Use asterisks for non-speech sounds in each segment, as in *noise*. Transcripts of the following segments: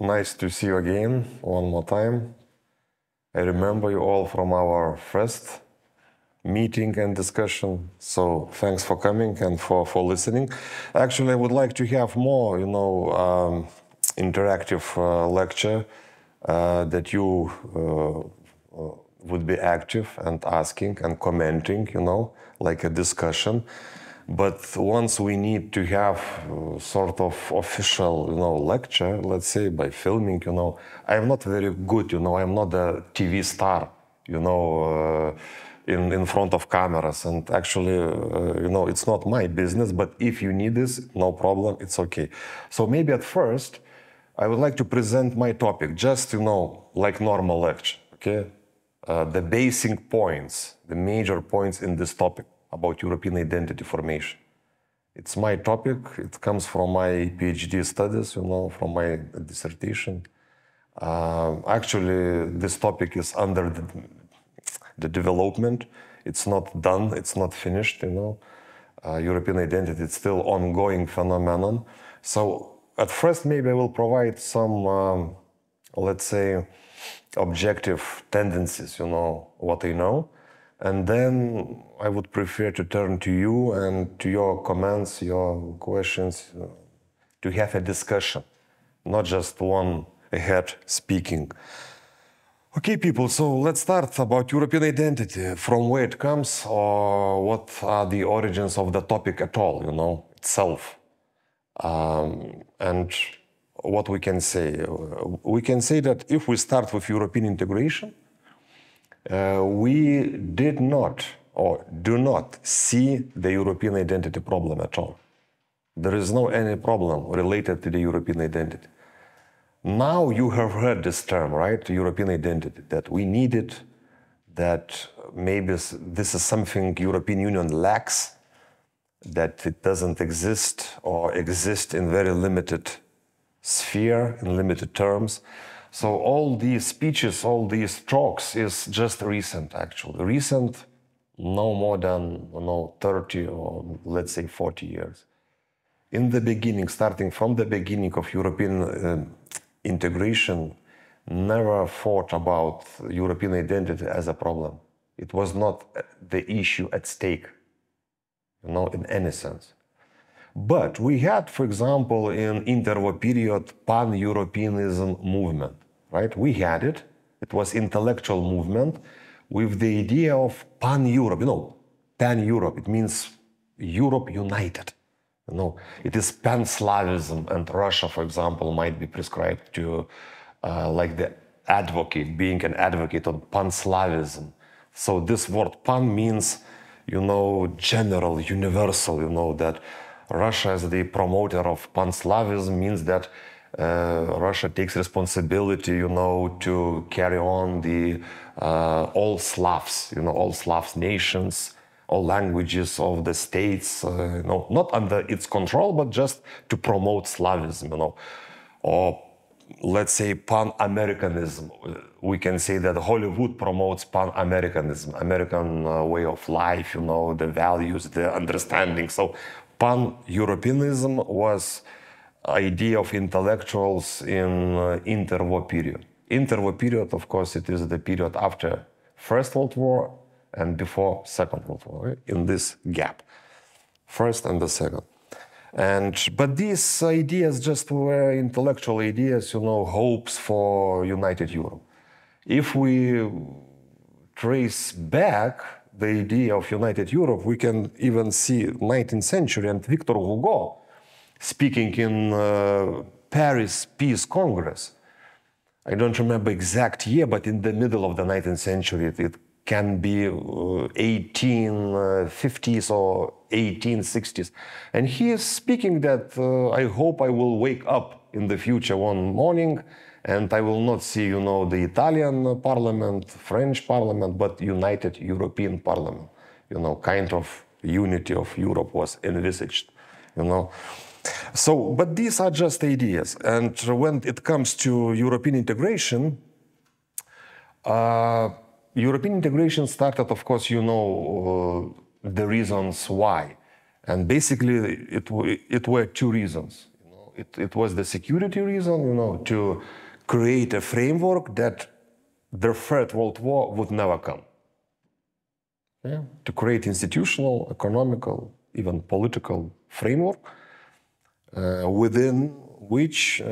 nice to see you again one more time. I remember you all from our first meeting and discussion. So thanks for coming and for, for listening. Actually, I would like to have more, you know, um, interactive uh, lecture uh, that you uh, uh would be active and asking and commenting, you know, like a discussion. But once we need to have uh, sort of official, you know, lecture, let's say by filming, you know, I'm not very good, you know, I'm not a TV star, you know, uh, in, in front of cameras. And actually, uh, you know, it's not my business, but if you need this, no problem, it's okay. So maybe at first, I would like to present my topic, just, you know, like normal lecture, okay? Uh, the basic points, the major points in this topic about European identity formation. It's my topic. It comes from my PhD studies, you know, from my dissertation. Uh, actually, this topic is under the, the, development. It's not done. It's not finished. You know, uh, European identity is still ongoing phenomenon. So at first, maybe I will provide some, um, let's say, objective tendencies. You know what I know and then I would prefer to turn to you and to your comments, your questions, to have a discussion, not just one ahead speaking. Okay, people, so let's start about European identity, from where it comes, or what are the origins of the topic at all, you know, itself. Um, and what we can say. We can say that if we start with European integration, uh, we did not or do not see the European identity problem at all. There is no any problem related to the European identity. Now you have heard this term, right? European identity, that we need it, that maybe this is something European Union lacks, that it doesn't exist or exist in very limited sphere, in limited terms. So all these speeches, all these talks is just recent, actually. Recent, no more than you know, 30 or let's say 40 years. In the beginning, starting from the beginning of European uh, integration, never thought about European identity as a problem. It was not the issue at stake, you know, in any sense. But we had, for example, in interwar period, pan-Europeanism movement, right? We had it. It was intellectual movement with the idea of pan-Europe. You know, pan-Europe. It means Europe united. You know, it is pan-Slavism, and Russia, for example, might be prescribed to uh, like the advocate, being an advocate on pan-Slavism. So this word pan means, you know, general, universal. You know that Russia as the promoter of pan-Slavism means that uh, Russia takes responsibility, you know, to carry on the uh, all Slavs, you know, all Slavs nations, all languages of the states, uh, you know, not under its control, but just to promote Slavism, you know, or let's say pan-Americanism. We can say that Hollywood promotes pan-Americanism, American uh, way of life, you know, the values, the understanding. So pan-Europeanism was idea of intellectuals in uh, interwar period. Interwar period, of course, it is the period after First World War and before Second World War, in this gap, first and the second. And but these ideas just were intellectual ideas, you know, hopes for united Europe. If we trace back the idea of united Europe, we can even see 19th century and Victor Hugo speaking in uh, Paris Peace Congress. I don't remember exact year, but in the middle of the 19th century, it, it can be uh, 1850s or 1860s. And he is speaking that uh, I hope I will wake up in the future one morning and I will not see, you know, the Italian parliament, French parliament, but united European parliament. You know, kind of unity of Europe was envisaged, you know. So, but these are just ideas. And when it comes to European integration, uh, European integration started, of course, you know uh, the reasons why. And basically, it, it were two reasons. You know? it, it was the security reason, you know, to create a framework that the Third World War would never come. Yeah. To create institutional, economical, even political framework within which uh,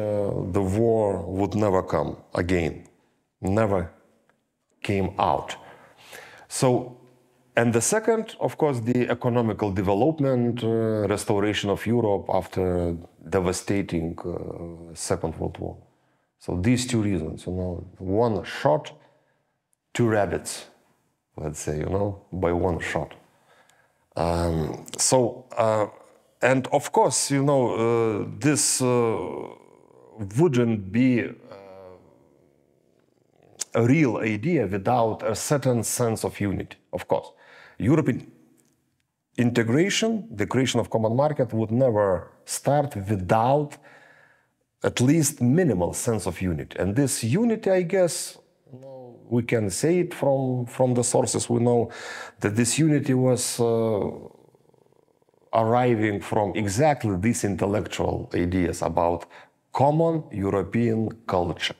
the war would never come again, never came out. So, and the second, of course, the economical development, uh, restoration of Europe after devastating uh, Second World War. So these two reasons, you know, one shot, two rabbits, let's say, you know, by one shot. Um, so, uh, and of course, you know, uh, this uh, wouldn't be uh, a real idea without a certain sense of unity, of course. European integration, the creation of common market would never start without at least minimal sense of unity. And this unity, I guess, we can say it from, from the sources we know that this unity was uh, arriving from exactly these intellectual ideas about common European culture,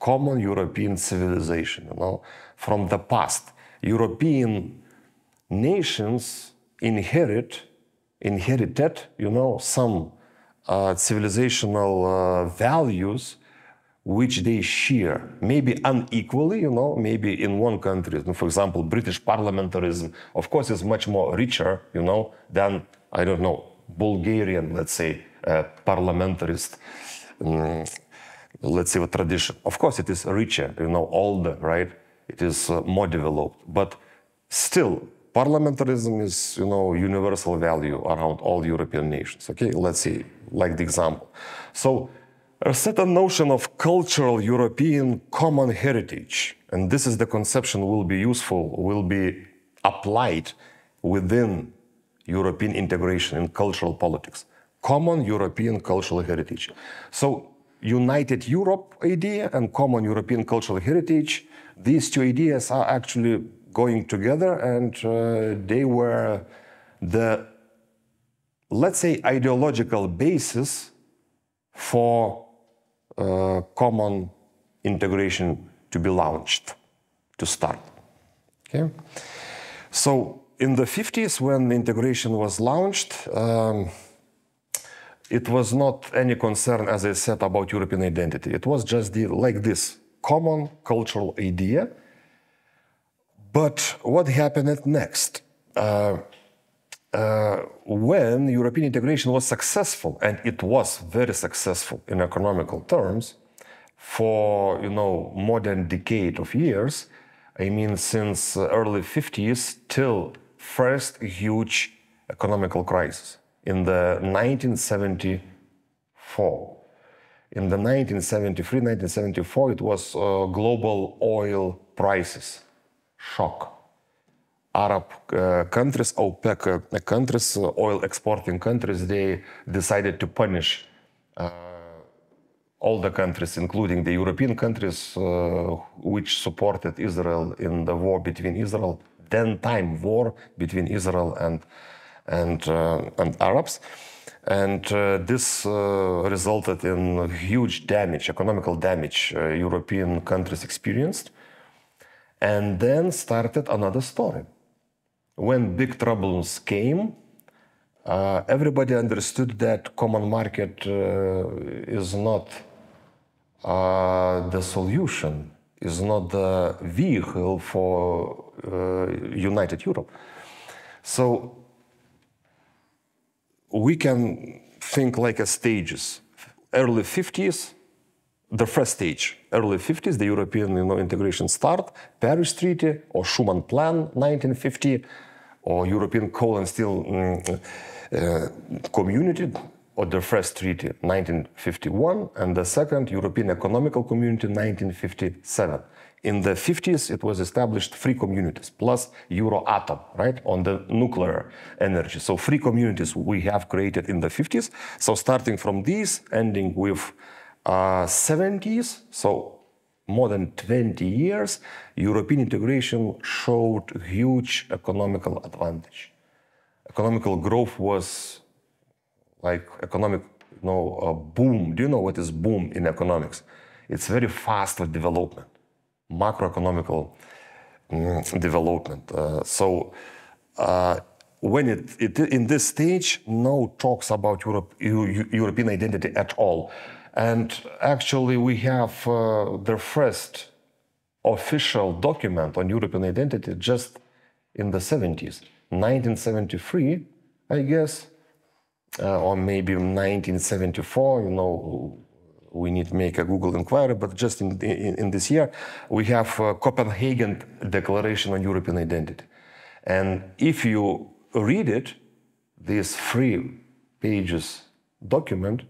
common European civilization, you know, from the past. European nations inherit, inherited, you know, some uh, civilizational uh, values which they share, maybe unequally, you know, maybe in one country, for example, British parliamentarism, of course, is much more richer, you know, than, I don't know, Bulgarian, let's say, uh, parliamentarist, um, let's say, a tradition. Of course, it is richer, you know, older, right? It is uh, more developed, but still, parliamentarism is, you know, universal value around all European nations. Okay, let's see, like the example. So a certain notion of cultural European common heritage, and this is the conception will be useful, will be applied within European integration in cultural politics. Common European cultural heritage. So, United Europe idea and common European cultural heritage, these two ideas are actually going together and uh, they were the, let's say, ideological basis for uh, common integration to be launched, to start. Okay? So in the 50s, when integration was launched, um, it was not any concern, as I said, about European identity. It was just the, like this common cultural idea. But what happened next? Uh, uh, when European integration was successful, and it was very successful in economical terms, for you know more than decade of years, I mean since early 50s till first huge economical crisis in the 1974. In the 1973-1974, it was global oil prices shock Arab uh, countries, OPEC uh, countries, uh, oil exporting countries, they decided to punish uh, all the countries, including the European countries, uh, which supported Israel in the war between Israel, then time war between Israel and and uh, and Arabs. And this resulted in huge damage, economical damage, European countries experienced. And then started another story when big troubles came, uh, everybody understood that common market uh, is not uh, the solution, is not the vehicle for uh, united Europe. So we can think like a stages. Early 50s, the first stage, early 50s, the European you know, integration start, Paris Treaty or Schuman Plan, 1950, or European Coal and Steel um, uh, Community, or the first treaty, 1951, and the second European Economical Community, 1957. In the 50s, it was established three communities, plus Euratom, right, on the nuclear energy. So three communities we have created in the 50s. So starting from these, ending with uh, 70s, so more than 20 years, European integration showed huge economical advantage. Economical growth was like economic know, a boom. Do you know what is boom in economics? It's very fast development, macroeconomical mm, development. Uh, so uh, when it, it, in this stage, no talks about Europe, European identity at all. And actually, we have uh, the first official document on European identity just in the 70s, 1973, I guess, uh, or maybe 1974. You know, we need to make a Google inquiry, but just in, in, in this year, we have Copenhagen Declaration on European Identity. And if you read it, this three pages document,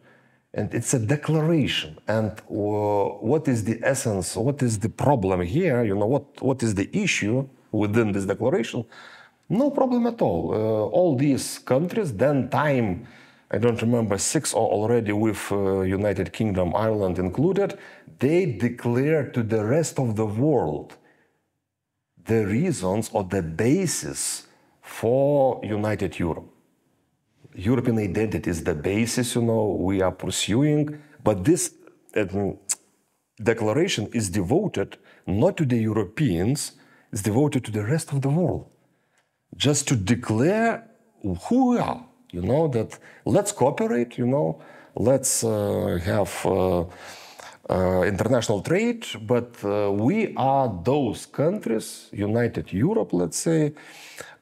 and it's a declaration. And uh, what is the essence? What is the problem here? You know, what, what is the issue within this declaration? No problem at all. Uh, all these countries, then time, I don't remember, six or already with uh, United Kingdom, Ireland included, they declare to the rest of the world the reasons or the basis for United Europe. European identity is the basis, you know, we are pursuing, but this um, declaration is devoted not to the Europeans, it's devoted to the rest of the world. Just to declare who we are, you know, that let's cooperate, you know, let's uh, have uh, uh, international trade, but uh, we are those countries, United Europe, let's say,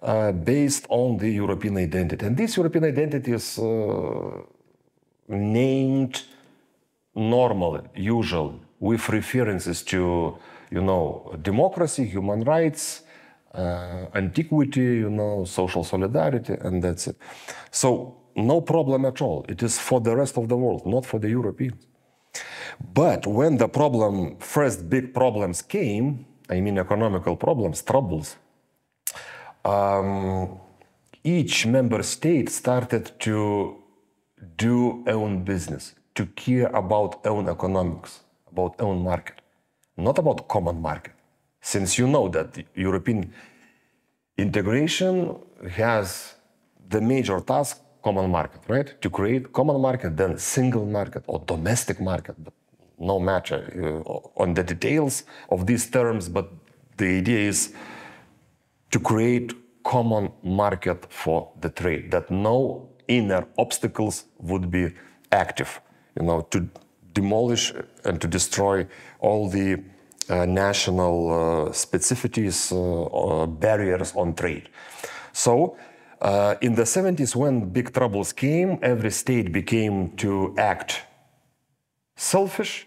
uh, based on the European identity. And this European identity is uh, named normally, usually, with references to, you know, democracy, human rights, uh, antiquity, you know, social solidarity, and that's it. So no problem at all. It is for the rest of the world, not for the Europeans. But when the problem, first big problems came, I mean economical problems, troubles, um, each member state started to do own business, to care about own economics, about own market, not about common market. Since you know that European integration has the major task common market, right? To create common market, then single market or domestic market, but no matter uh, on the details of these terms, but the idea is to create common market for the trade, that no inner obstacles would be active, you know, to demolish and to destroy all the national uh, specificities, uh, barriers on trade. So, uh, in the 70s, when big troubles came, every state became to act selfish,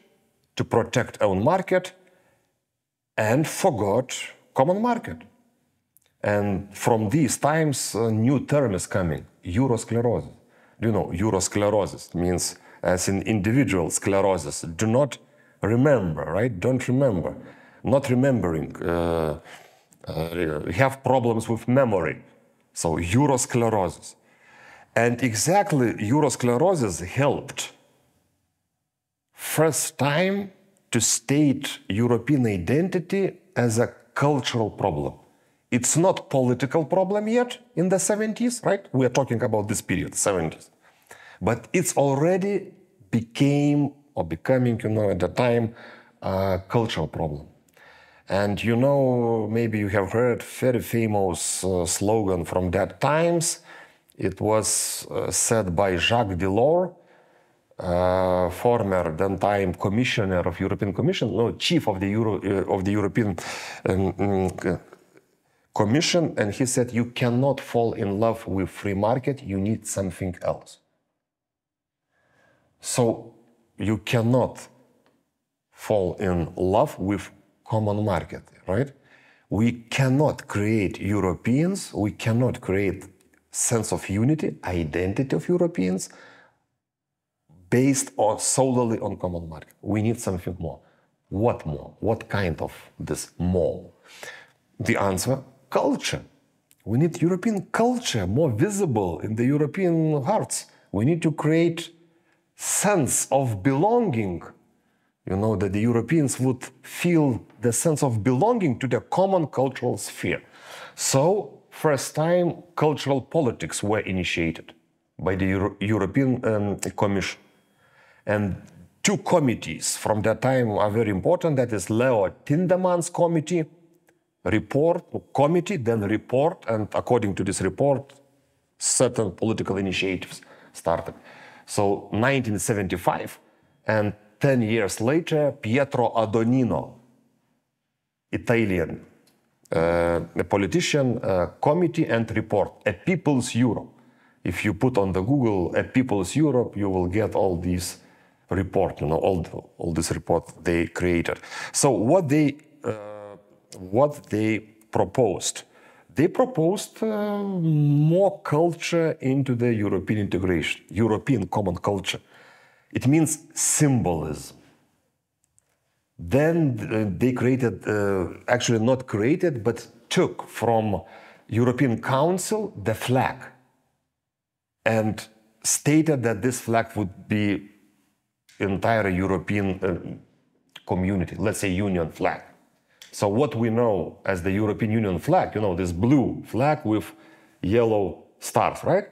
to protect own market, and forgot common market. And from these times, a new term is coming, eurosclerosis. Do you know, eurosclerosis means as in individual sclerosis. Do not remember, right? Don't remember. Not remembering. Uh, uh, have problems with memory. So eurosclerosis. And exactly eurosclerosis helped first time to state European identity as a cultural problem. It's not political problem yet in the 70s, right? We are talking about this period, 70s. But it's already became or becoming, you know, at the time, a cultural problem. And you know, maybe you have heard very famous uh, slogan from that times. It was uh, said by Jacques Delors, uh, former then time commissioner of European Commission, no, chief of the Euro, uh, of the European um, um, Commission, and he said, "You cannot fall in love with free market. You need something else." So you cannot fall in love with common market, right? We cannot create Europeans. We cannot create sense of unity, identity of Europeans based on solely on common market. We need something more. What more? What kind of this more? The answer, culture. We need European culture more visible in the European hearts. We need to create sense of belonging. You know, that the Europeans would feel the sense of belonging to the common cultural sphere. So, first time, cultural politics were initiated by the Euro European um, Commission And two committees from that time are very important. That is Leo Tindemans committee, report, committee, then report, and according to this report, certain political initiatives started. So 1975, and 10 years later, Pietro Adonino, Italian uh, politician, uh, committee and report, A People's Europe. If you put on the Google A People's Europe, you will get all these report, you know, all, the, all this report they created. So what they, uh, what they proposed, they proposed uh, more culture into the European integration, European common culture. It means symbolism. Then uh, they created, uh, actually not created, but took from European Council the flag and stated that this flag would be entire European uh, community, let's say union flag. So what we know as the European Union flag, you know, this blue flag with yellow stars, right?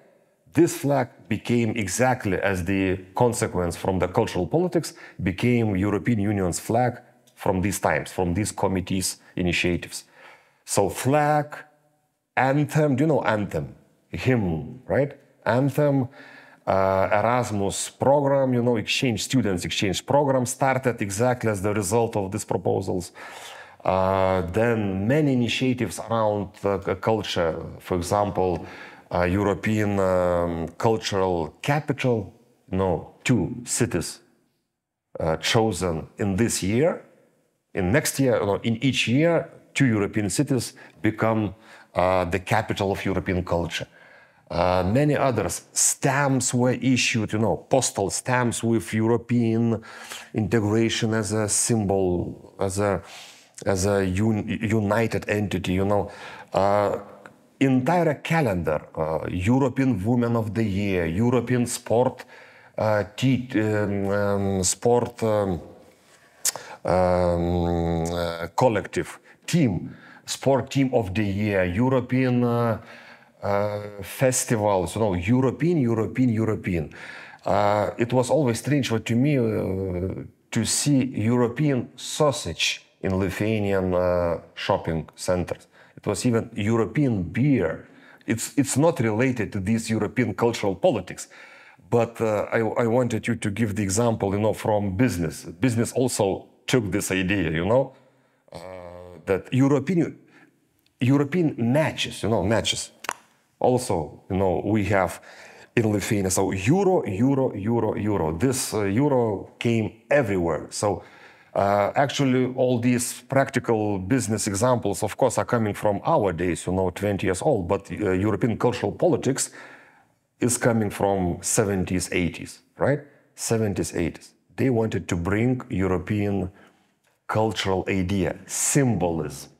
This flag became exactly as the consequence from the cultural politics, became European Union's flag from these times, from these committees' initiatives. So flag, anthem, do you know anthem? Hymn, right? Anthem, uh, Erasmus program, you know, exchange students exchange program started exactly as the result of these proposals. Uh, then many initiatives around culture, for example, uh, European um, cultural capital, no, two cities uh, chosen in this year. In next year, no, in each year, two European cities become uh, the capital of European culture. Uh, many others. Stamps were issued, you know, postal stamps with European integration as a symbol, as a as a un, united entity, you know. Uh, entire calendar, uh, European Woman of the Year, European Sport, uh, um, um, Sport um, um uh, Collective Team, Sport Team of the Year, European uh, uh, festivals, you know, European, European, European. it was always strange to me to see European sausage in Lithuanian uh, shopping centers. It was even European beer. It's, it's not related to these European cultural politics. But uh, I, I wanted you to give the example, you know, from business. Business also took this idea, you know, uh, that European, European matches, you know, matches. Also, you know, we have in Lithuania. So euro, euro, euro, euro. This uh, euro came everywhere. So uh, actually, all these practical business examples, of course, are coming from our days, you know, 20 years old, but uh, European cultural politics is coming from 70s, 80s, right? 70s, 80s. They wanted to bring European cultural idea, symbolism.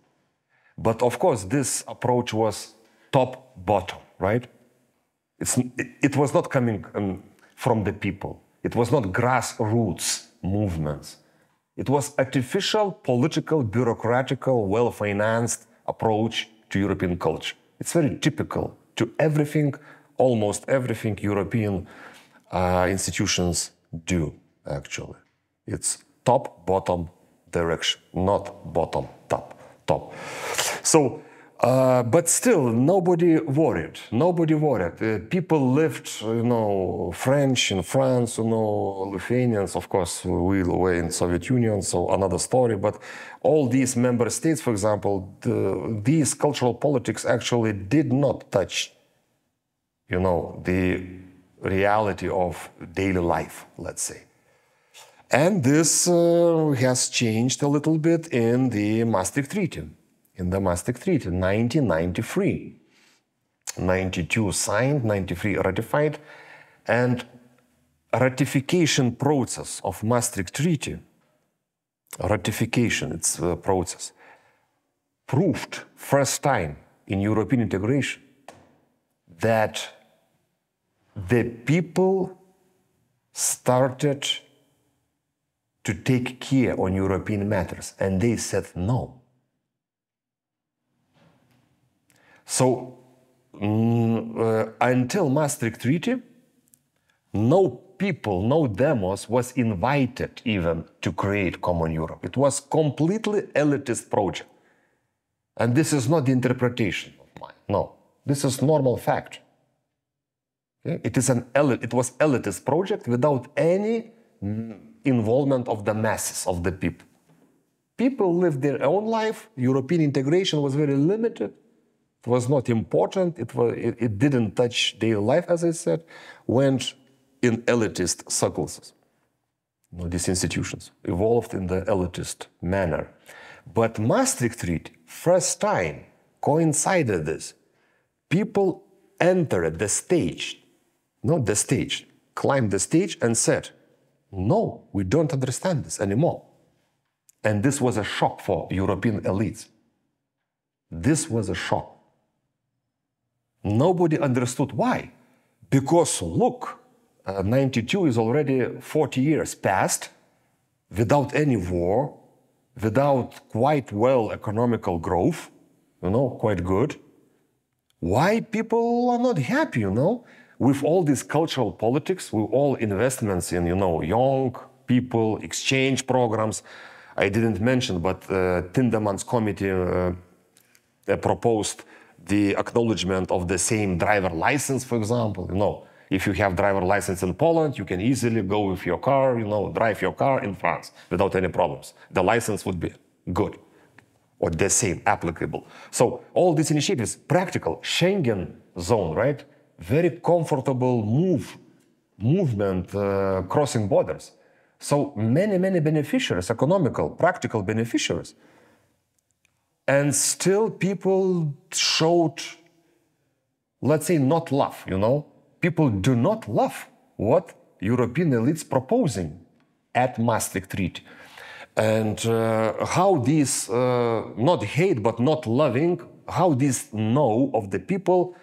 But of course, this approach was top bottom, right? It's, it, was not coming um, from the people. It was not grassroots movements it was artificial, political, bureaucratical, well-financed approach to European culture. It's very typical to everything, almost everything European uh, institutions do, actually. It's top-bottom direction, not bottom-top. Top. So uh, but still, nobody worried. Nobody worried. Uh, people lived, you know, French in France, you know, Lithuanians, of course, we were in Soviet Union, so another story. But all these member states, for example, the, these cultural politics actually did not touch, you know, the reality of daily life, let's say. And this uh, has changed a little bit in the Maastricht Treaty in the Maastricht Treaty, 1993. 92 signed, 93 ratified, and ratification process of Maastricht Treaty, ratification, it's a process, proved first time in European integration that the people started to take care on European matters, and they said no. So mm, uh, until Maastricht Treaty, no people, no demos was invited even to create Common Europe. It was completely elitist project. And this is not the interpretation of mine. No, this is normal fact. Okay? It is an elit, it was elitist project without any involvement of the masses of the people. People lived their own life. European integration was very limited. It was not important. It, was, it, it didn't touch their life, as I said. Went in elitist circles. You know, these institutions evolved in the elitist manner. But Maastricht Treaty, first time, coincided this. People entered the stage, not the stage, climbed the stage and said, no, we don't understand this anymore. And this was a shock for European elites. This was a shock. Nobody understood why. Because look, uh, 92 is already 40 years past without any war, without quite well economical growth, you know, quite good. Why people are not happy, you know, with all these cultural politics, with all investments in, you know, young people, exchange programs. I didn't mention, but uh, Tindemans committee uh, proposed the acknowledgement of the same driver license, for example, you know. If you have driver license in Poland, you can easily go with your car, you know, drive your car in France without any problems. The license would be good or the same, applicable. So all these initiatives, practical, Schengen zone, right? Very comfortable move, movement, uh, crossing borders. So many, many beneficiaries, economical, practical beneficiaries. And still people showed, let's say, not love, you know? people do not love what European elites proposing at Maastricht Treaty. And uh, how this, uh, not hate, but not loving, how this no of the people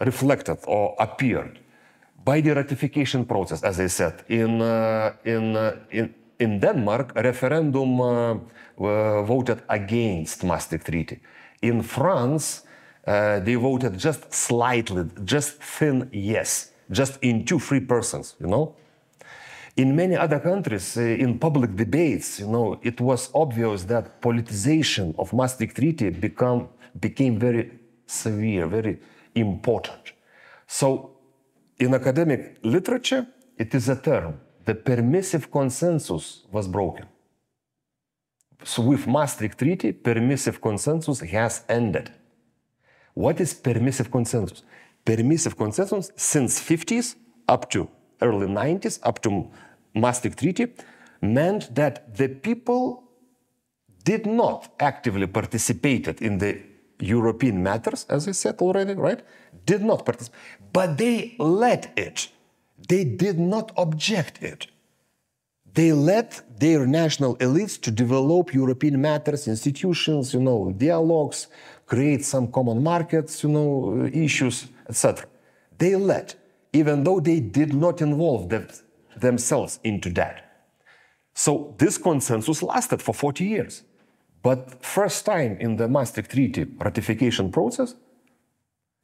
reflected or appeared by the ratification process, as I said. In, uh, in, uh, in, in Denmark, referendum uh, voted against Maastricht Treaty. In France, uh, they voted just slightly, just thin yes, just in two, three persons, you know. In many other countries, uh, in public debates, you know, it was obvious that politicization of Maastricht Treaty become, became very severe, very important. So, in academic literature, it is a term. The permissive consensus was broken. So, with Maastricht Treaty, permissive consensus has ended. What is permissive consensus? Permissive consensus since 50s up to early 90s, up to Maastricht Treaty, meant that the people did not actively participated in the European matters, as I said already, right? Did not participate, but they led it. They did not object it. They led their national elites to develop European matters, institutions, you know, dialogues, create some common markets, you know, uh, issues, etc. They led, even though they did not involve them, themselves into that. So this consensus lasted for 40 years. But first time in the Maastricht Treaty ratification process,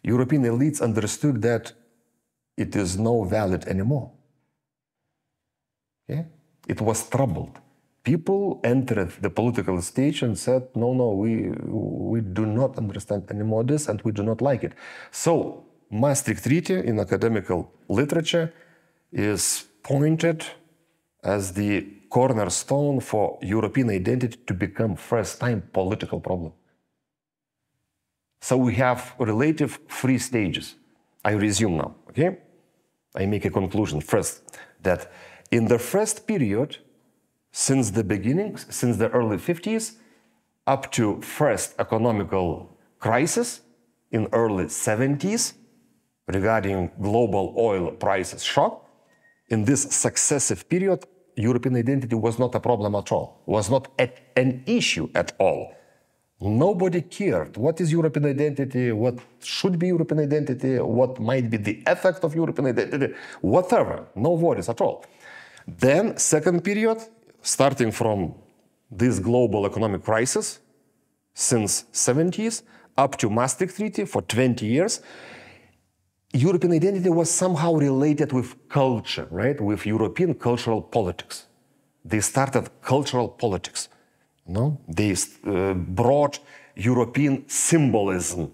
European elites understood that it is no valid anymore. Okay? It was troubled people entered the political stage and said, no, no, we, we do not understand anymore this and we do not like it. So, Maastricht Treaty in academical literature is pointed as the cornerstone for European identity to become first time political problem. So we have relative three stages. I resume now, okay? I make a conclusion first that in the first period, since the beginning, since the early 50s, up to first economical crisis in early 70s regarding global oil prices shock. In this successive period, European identity was not a problem at all, was not an issue at all. Nobody cared what is European identity, what should be European identity, what might be the effect of European identity, whatever, no worries at all. Then, second period, starting from this global economic crisis since 70s up to Maastricht Treaty for 20 years, European identity was somehow related with culture, right? With European cultural politics. They started cultural politics. No, they uh, brought European symbolism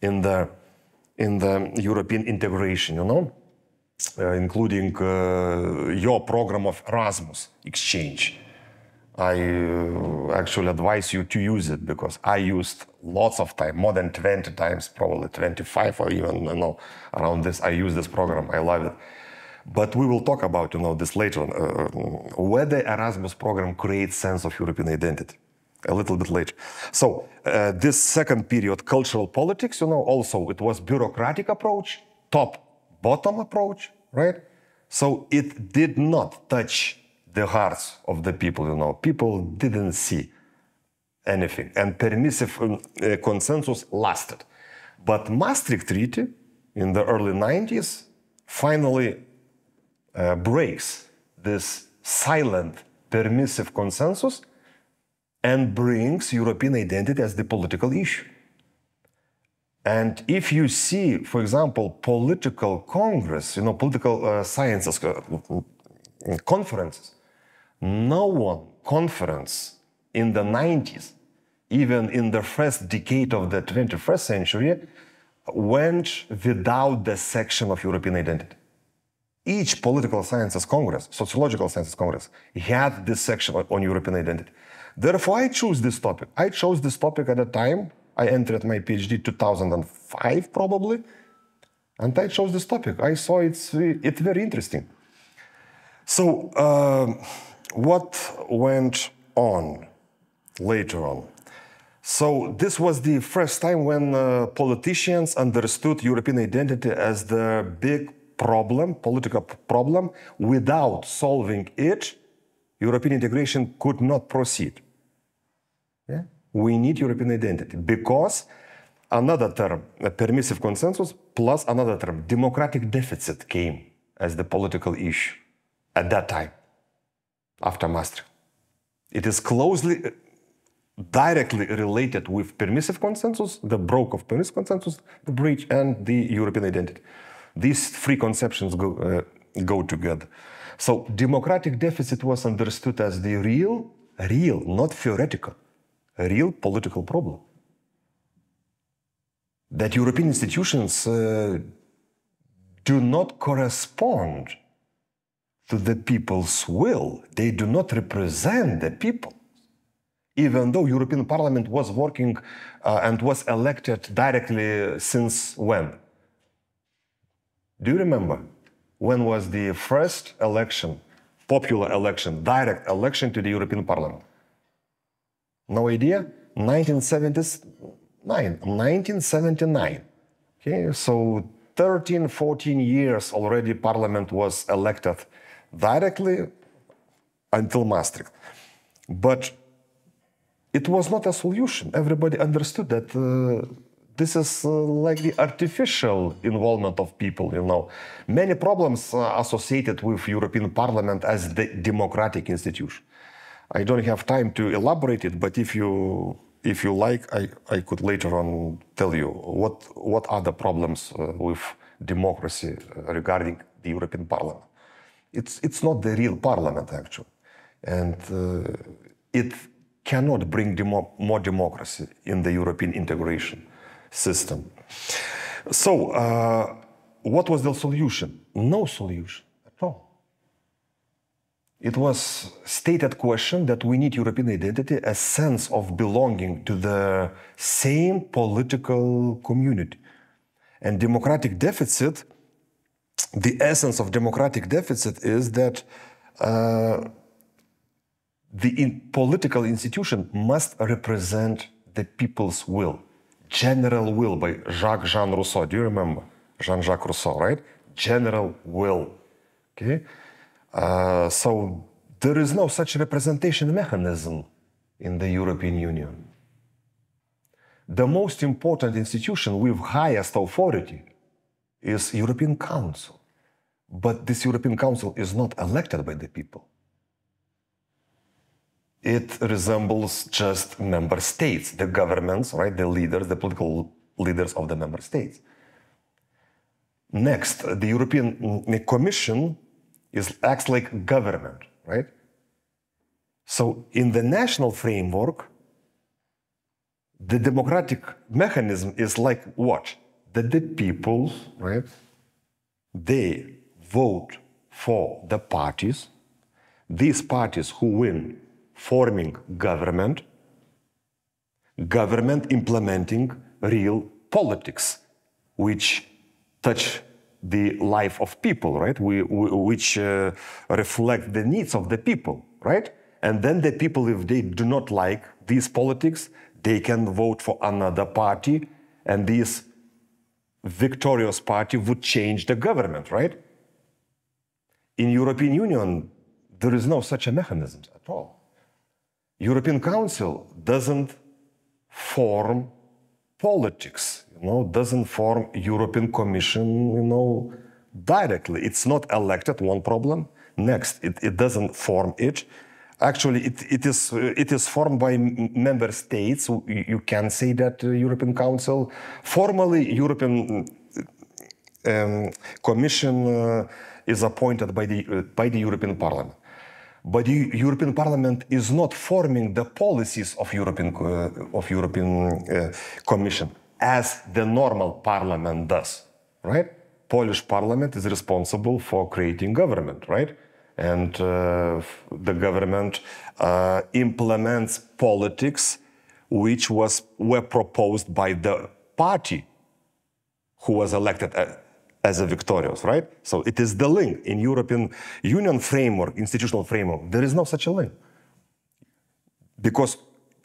in the in the European integration. You know, including uh, your program of Erasmus exchange. I uh, actually advise you to use it because I used lots of time, more than 20 times, probably 25 or even you know around this. I use this program. I love it. But we will talk about you know this later on. Uh, whether Erasmus program creates sense of European identity a little bit later. So uh, this second period, cultural politics, you know, also it was bureaucratic approach, top bottom approach, right? So it did not touch the hearts of the people, you know. People didn't see anything, and permissive um, uh, consensus lasted. But Maastricht Treaty in the early 90s finally uh, breaks this silent permissive consensus and brings European identity as the political issue. And if you see, for example, political congress, you know, political uh, sciences uh, conferences, no one conference in the 90s, even in the first decade of the 21st century, went without the section of European identity. Each political sciences congress, sociological sciences congress, had this section on European identity. Therefore, I chose this topic. I chose this topic at a time. I entered my PhD 2005 probably, and I chose this topic. I saw it's it's very interesting. So, uh, what went on later on? So this was the first time when uh, politicians understood European identity as the big problem, political problem. Without solving it, European integration could not proceed. We need European identity because another term, a permissive consensus, plus another term, democratic deficit came as the political issue at that time, after Maastricht. It is closely, directly related with permissive consensus, the broke of permissive consensus, the breach, and the European identity. These three conceptions go, uh, go together. So democratic deficit was understood as the real, real, not theoretical, real political problem. That European institutions uh, do not correspond to the people's will. They do not represent the people. Even though European Parliament was working uh, and was elected directly since when? Do you remember? When was the first election, popular election, direct election to the European Parliament? No idea? 1979. 1979. Okay, so 13, 14 years already Parliament was elected directly until Maastricht. But it was not a solution. Everybody understood that uh, this is uh, like the artificial involvement of people, you know. Many problems uh, associated with European Parliament as the democratic institution. I don't have time to elaborate it, but if you if you like, I, I could later on tell you what what are the problems uh, with democracy uh, regarding the European Parliament. It's it's not the real Parliament actually, and uh, it cannot bring demo more democracy in the European integration system. So, uh, what was the solution? No solution. It was stated question that we need European identity, a sense of belonging to the same political community. And democratic deficit, the essence of democratic deficit is that uh, the in political institution must represent the people's will. General Will by Jacques Jean Rousseau. Do you remember? Jean Jacques Rousseau, right? General Will. Okay? Uh, so there is no such representation mechanism in the European Union. The most important institution with highest authority is European Council. But this European Council is not elected by the people it resembles just member states, the governments, right, the leaders, the political leaders of the member states. Next, the European mm, Commission is, acts like government, right? So in the national framework, the democratic mechanism is like what? That the people, right, they vote for the parties, these parties who win forming government, government implementing real politics, which touch the life of people, right? We, we, which uh, reflect the needs of the people, right? And then the people, if they do not like these politics, they can vote for another party, and this victorious party would change the government, right? In European Union, there is no such a mechanism at all. European Council doesn't form politics, you know, doesn't form European Commission, you know, directly. It's not elected, one problem. Next, it, it doesn't form it. Actually, it, it, is, it is formed by member states. You can say that uh, European Council, formally European um, Commission uh, is appointed by the, uh, by the European Parliament. But the European Parliament is not forming the policies of European, uh, of European uh, Commission as the normal parliament does, right? Polish parliament is responsible for creating government, right? And uh, the government uh, implements politics which was were proposed by the party who was elected uh, as a victorious, right? So it is the link in European Union framework, institutional framework. There is no such a link because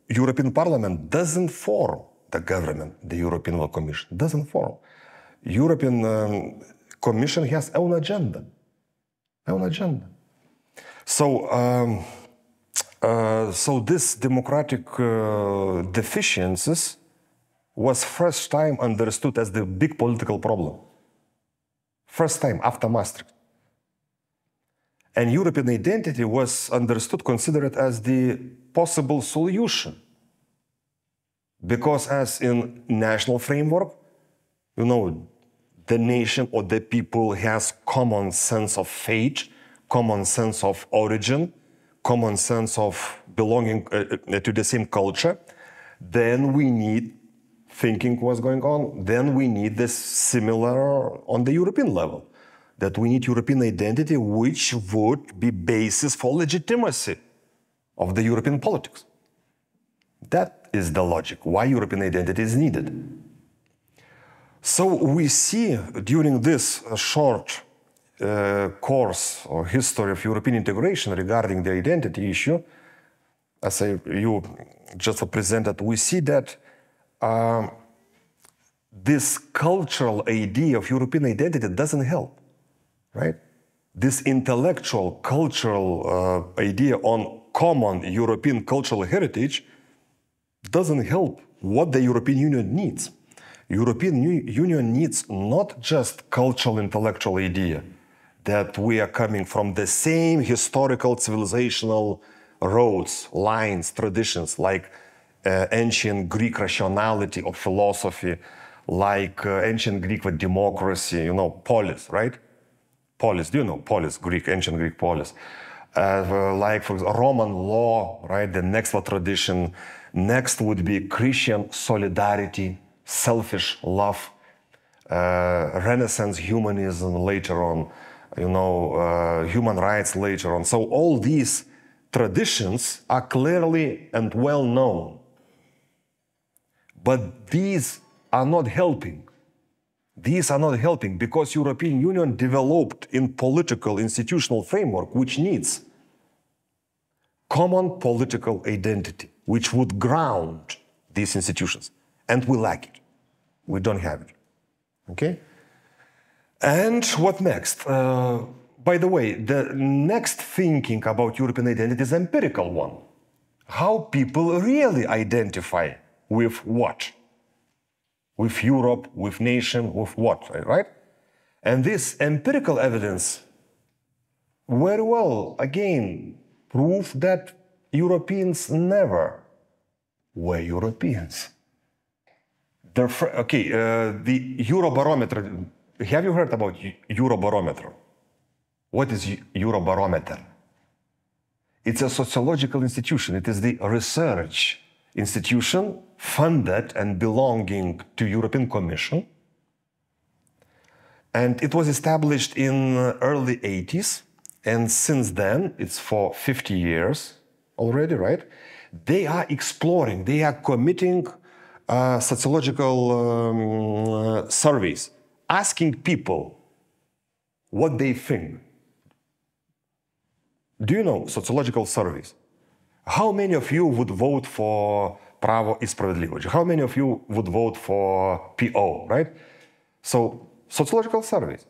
European Parliament doesn't form the government, the European Commission doesn't form. European um, Commission has own agenda, own agenda. So. Um, uh, so this democratic uh, deficiencies was first time understood as the big political problem. First time after Maastricht. And European identity was understood, considered as the possible solution. Because as in national framework, you know, the nation or the people has common sense of fate, common sense of origin, common sense of belonging uh, uh to the same culture, then we need thinking what's going on, then we need this similar on the European level. That we need European identity, which would be basis for legitimacy of the European politics. That is the logic why European identity is needed. So we see during this short uh, course or history of European integration regarding the identity issue, as I, you just presented, we see that um, this cultural idea of European identity doesn't help, right? This intellectual, cultural uh, idea on common European cultural heritage doesn't help what the European Union needs. European Union needs not just cultural intellectual idea that we are coming from the same historical civilizational roads, lines, traditions like uh, ancient Greek rationality of philosophy, like uh, ancient Greek with democracy, you know, polis, right? Polis, do you know polis, Greek, ancient Greek polis? Uh, like for example, Roman law, right? The next tradition. Next would be Christian solidarity, selfish love, uh, Renaissance humanism later on, you know, uh, human rights later on. So all these traditions are clearly and well known but these are not helping. These are not helping because European Union developed in political institutional framework which needs common political identity, which would ground these institutions. And we lack it. We don't have it. Okay? And what next? Uh, by the way, the next thinking about European identity is empirical one. How people really identify with what? With Europe, with nation, with what, right? And this empirical evidence very well, again, prove that Europeans never were Europeans. okay, uh, the Eurobarometer have you heard about Eurobarometer? What is Eurobarometer? It's a sociological institution. It is the research institution funded and belonging to European Commission. And it was established in early 80s. And since then, it's for 50 years already, right? They are exploring, they are committing uh, sociological um, uh, surveys, asking people what they think. Do you know sociological surveys? How many of you would vote for Prawo i Sprawiedliwość? How many of you would vote for PO, right? So, sociological surveys.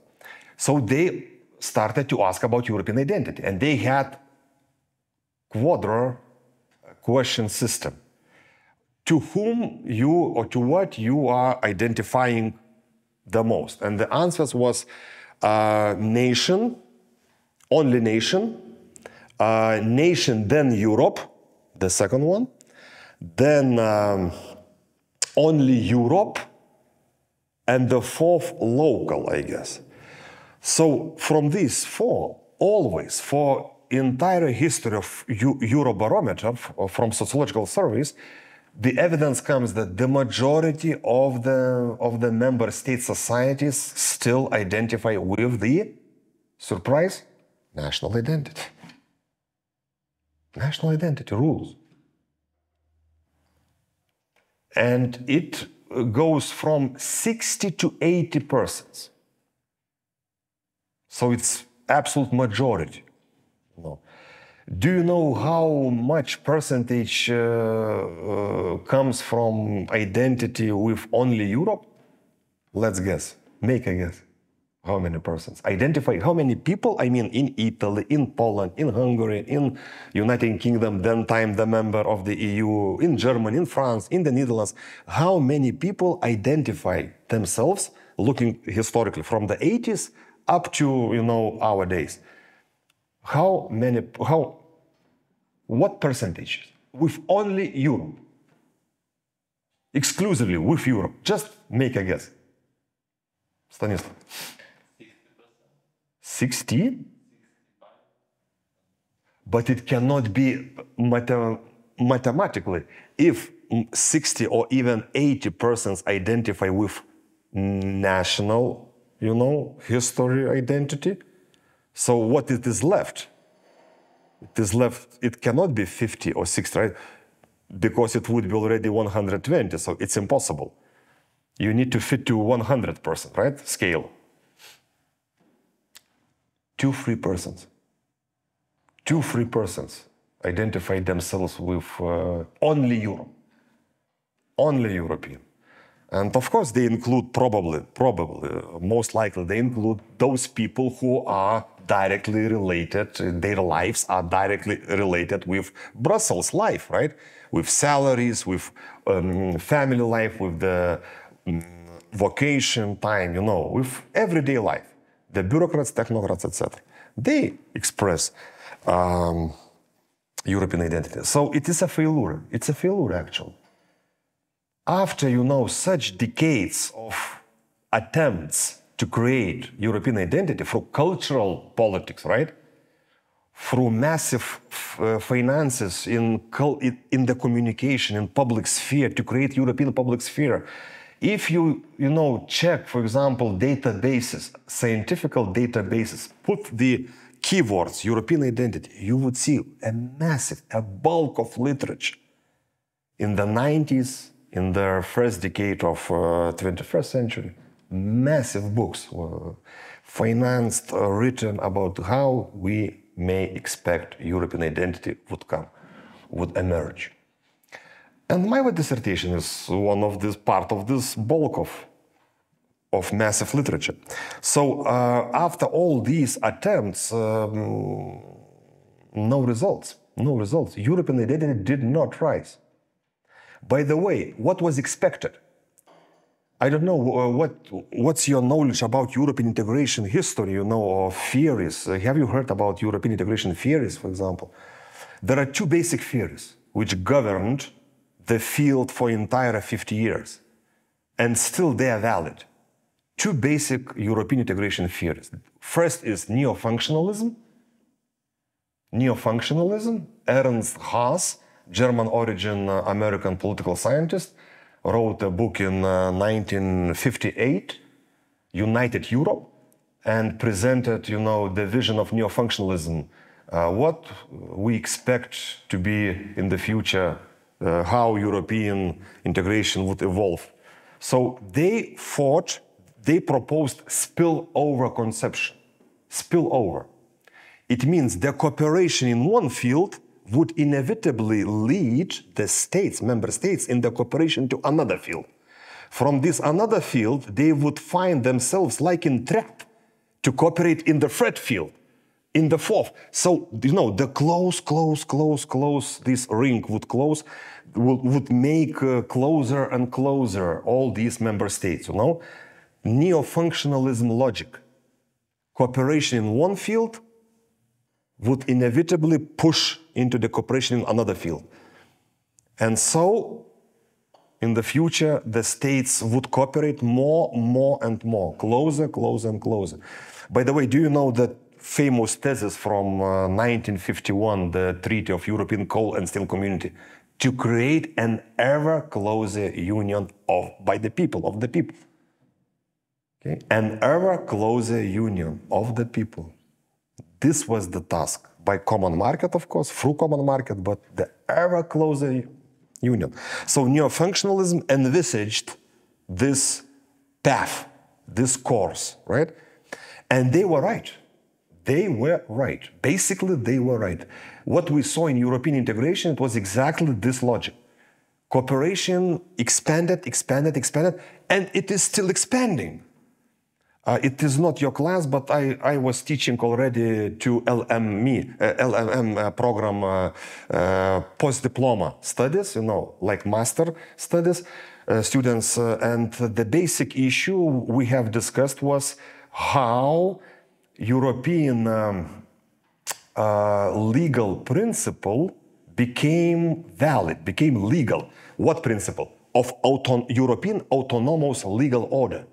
So they started to ask about European identity, and they had quadro question system. To whom you or to what you are identifying the most? And the answers was uh, nation, only nation, uh, nation, then Europe, the second one, then um, only Europe, and the fourth local, I guess. So from these four, always for entire history of Eurobarometer uh, from sociological surveys, the evidence comes that the majority of the of the member state societies still identify with the surprise national identity. National identity rules. And it goes from 60 to 80 persons. So it's absolute majority. No. Do you know how much percentage uh, uh, comes from identity with only Europe? Let's guess. Make a guess. How many persons? Identify how many people, I mean, in Italy, in Poland, in Hungary, in United Kingdom, then time the member of the EU, in Germany, in France, in the Netherlands. How many people identify themselves looking historically from the 80s up to, you know, our days? How many, how, what percentage? With only Europe. Exclusively with Europe. Just make a guess. Stanislav. 60? But it cannot be mathematically. If 60 or even 80 persons identify with national, you know, history identity, so what it is left? It is left, it cannot be 50 or 60, right? Because it would be already 120, so it's impossible. You need to fit to 100%, right? Scale two free persons. Two free persons identify themselves with uh, only Europe, only European. And of course, they include probably, probably, most likely, they include those people who are directly related, their lives are directly related with Brussels life, right? With salaries, with um, family life, with the um, vocation time, you know, with everyday life the bureaucrats, technocrats, etc. They express um, European identity. So it is a failure. It's a failure, actually. After, you know, such decades of attempts to create European identity through cultural politics, right? Through massive uh, finances in, in the communication, in public sphere, to create European public sphere, if you, you know, check, for example, databases, scientific databases, put the keywords European identity, you would see a massive, a bulk of literature. In the 90s, in the first decade of uh, 21st century, massive books were financed, uh, written about how we may expect European identity would come, would emerge. And my dissertation is one of this part of this bulk of, of massive literature. So uh, after all these attempts, um, no results, no results. European identity did not rise. By the way, what was expected? I don't know uh, what what's your knowledge about European integration history, you know, or theories. Uh, have you heard about European integration theories, for example? There are two basic theories which governed the field for entire 50 years. And still they are valid. two basic European integration theories. First is neo-functionalism. Neo-functionalism. Ernst Haas, German origin uh, American political scientist, wrote a book in uh, 1958, United Europe, and presented, you know, the vision of neo-functionalism, uh, what we expect to be in the future, uh, how European integration would evolve. So they fought, they proposed spillover conception. Spillover. It means the cooperation in one field would inevitably lead the states, member states, in the cooperation to another field. From this another field, they would find themselves like in trap to cooperate in the third field, in the fourth. So, you know, the close, close, close, close, this ring would close, would, would make uh, closer and closer all these member states, you know? Neo-functionalism logic. Cooperation in one field would inevitably push into the cooperation in another field. And so, in the future, the states would cooperate more, more, and more, closer, closer, and closer. By the way, do you know that famous thesis from uh, 1951, the Treaty of European Coal and Steel Community, to create an ever closer union of by the people of the people. Okay? An ever closer union of the people. This was the task by common market, of course, through common market, but the ever closer union. So neo-functionalism envisaged this path, this course, right? And they were right. They were right. Basically, they were right. What we saw in European integration, it was exactly this logic. Cooperation expanded, expanded, expanded, and it is still expanding. Uh, it is not your class, but I, I was teaching already to LME, uh, LMM uh, program uh, uh, post-diploma studies, you know, like master studies, uh, students. and the basic issue we have discussed was how European um, legal principle became valid, became legal. What principle? Of European autonomous legal order.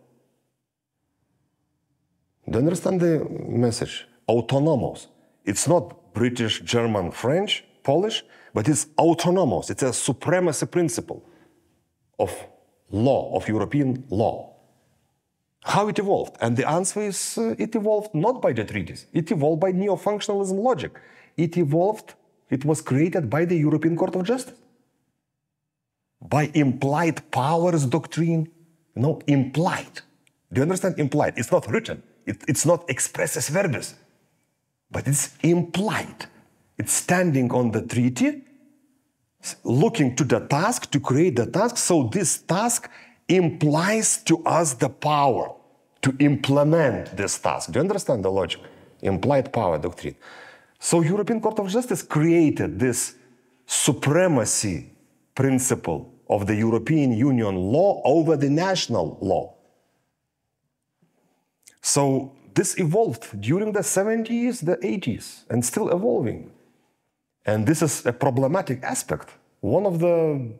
Do you understand the message? Autonomous. It's not British, German, French, Polish, but it's autonomous. It's a supremacy principle of law, of European law. How it evolved? And the answer is uh, it evolved not by the treaties, it evolved by neo functionalism logic. It evolved, it was created by the European Court of Justice. By implied powers doctrine. Know, implied. Do you understand implied? It's not written. It, it's not expressis verbis, but it's implied. It's standing on the treaty, looking to the task, to create the task. So this task implies to us the power to implement this task. Do you understand the logic? Implied power doctrine. So European Court of Justice created this supremacy principle of the European Union law over the national law. So this evolved during the 70s, the 80s, and still evolving. And this is a problematic aspect, one of the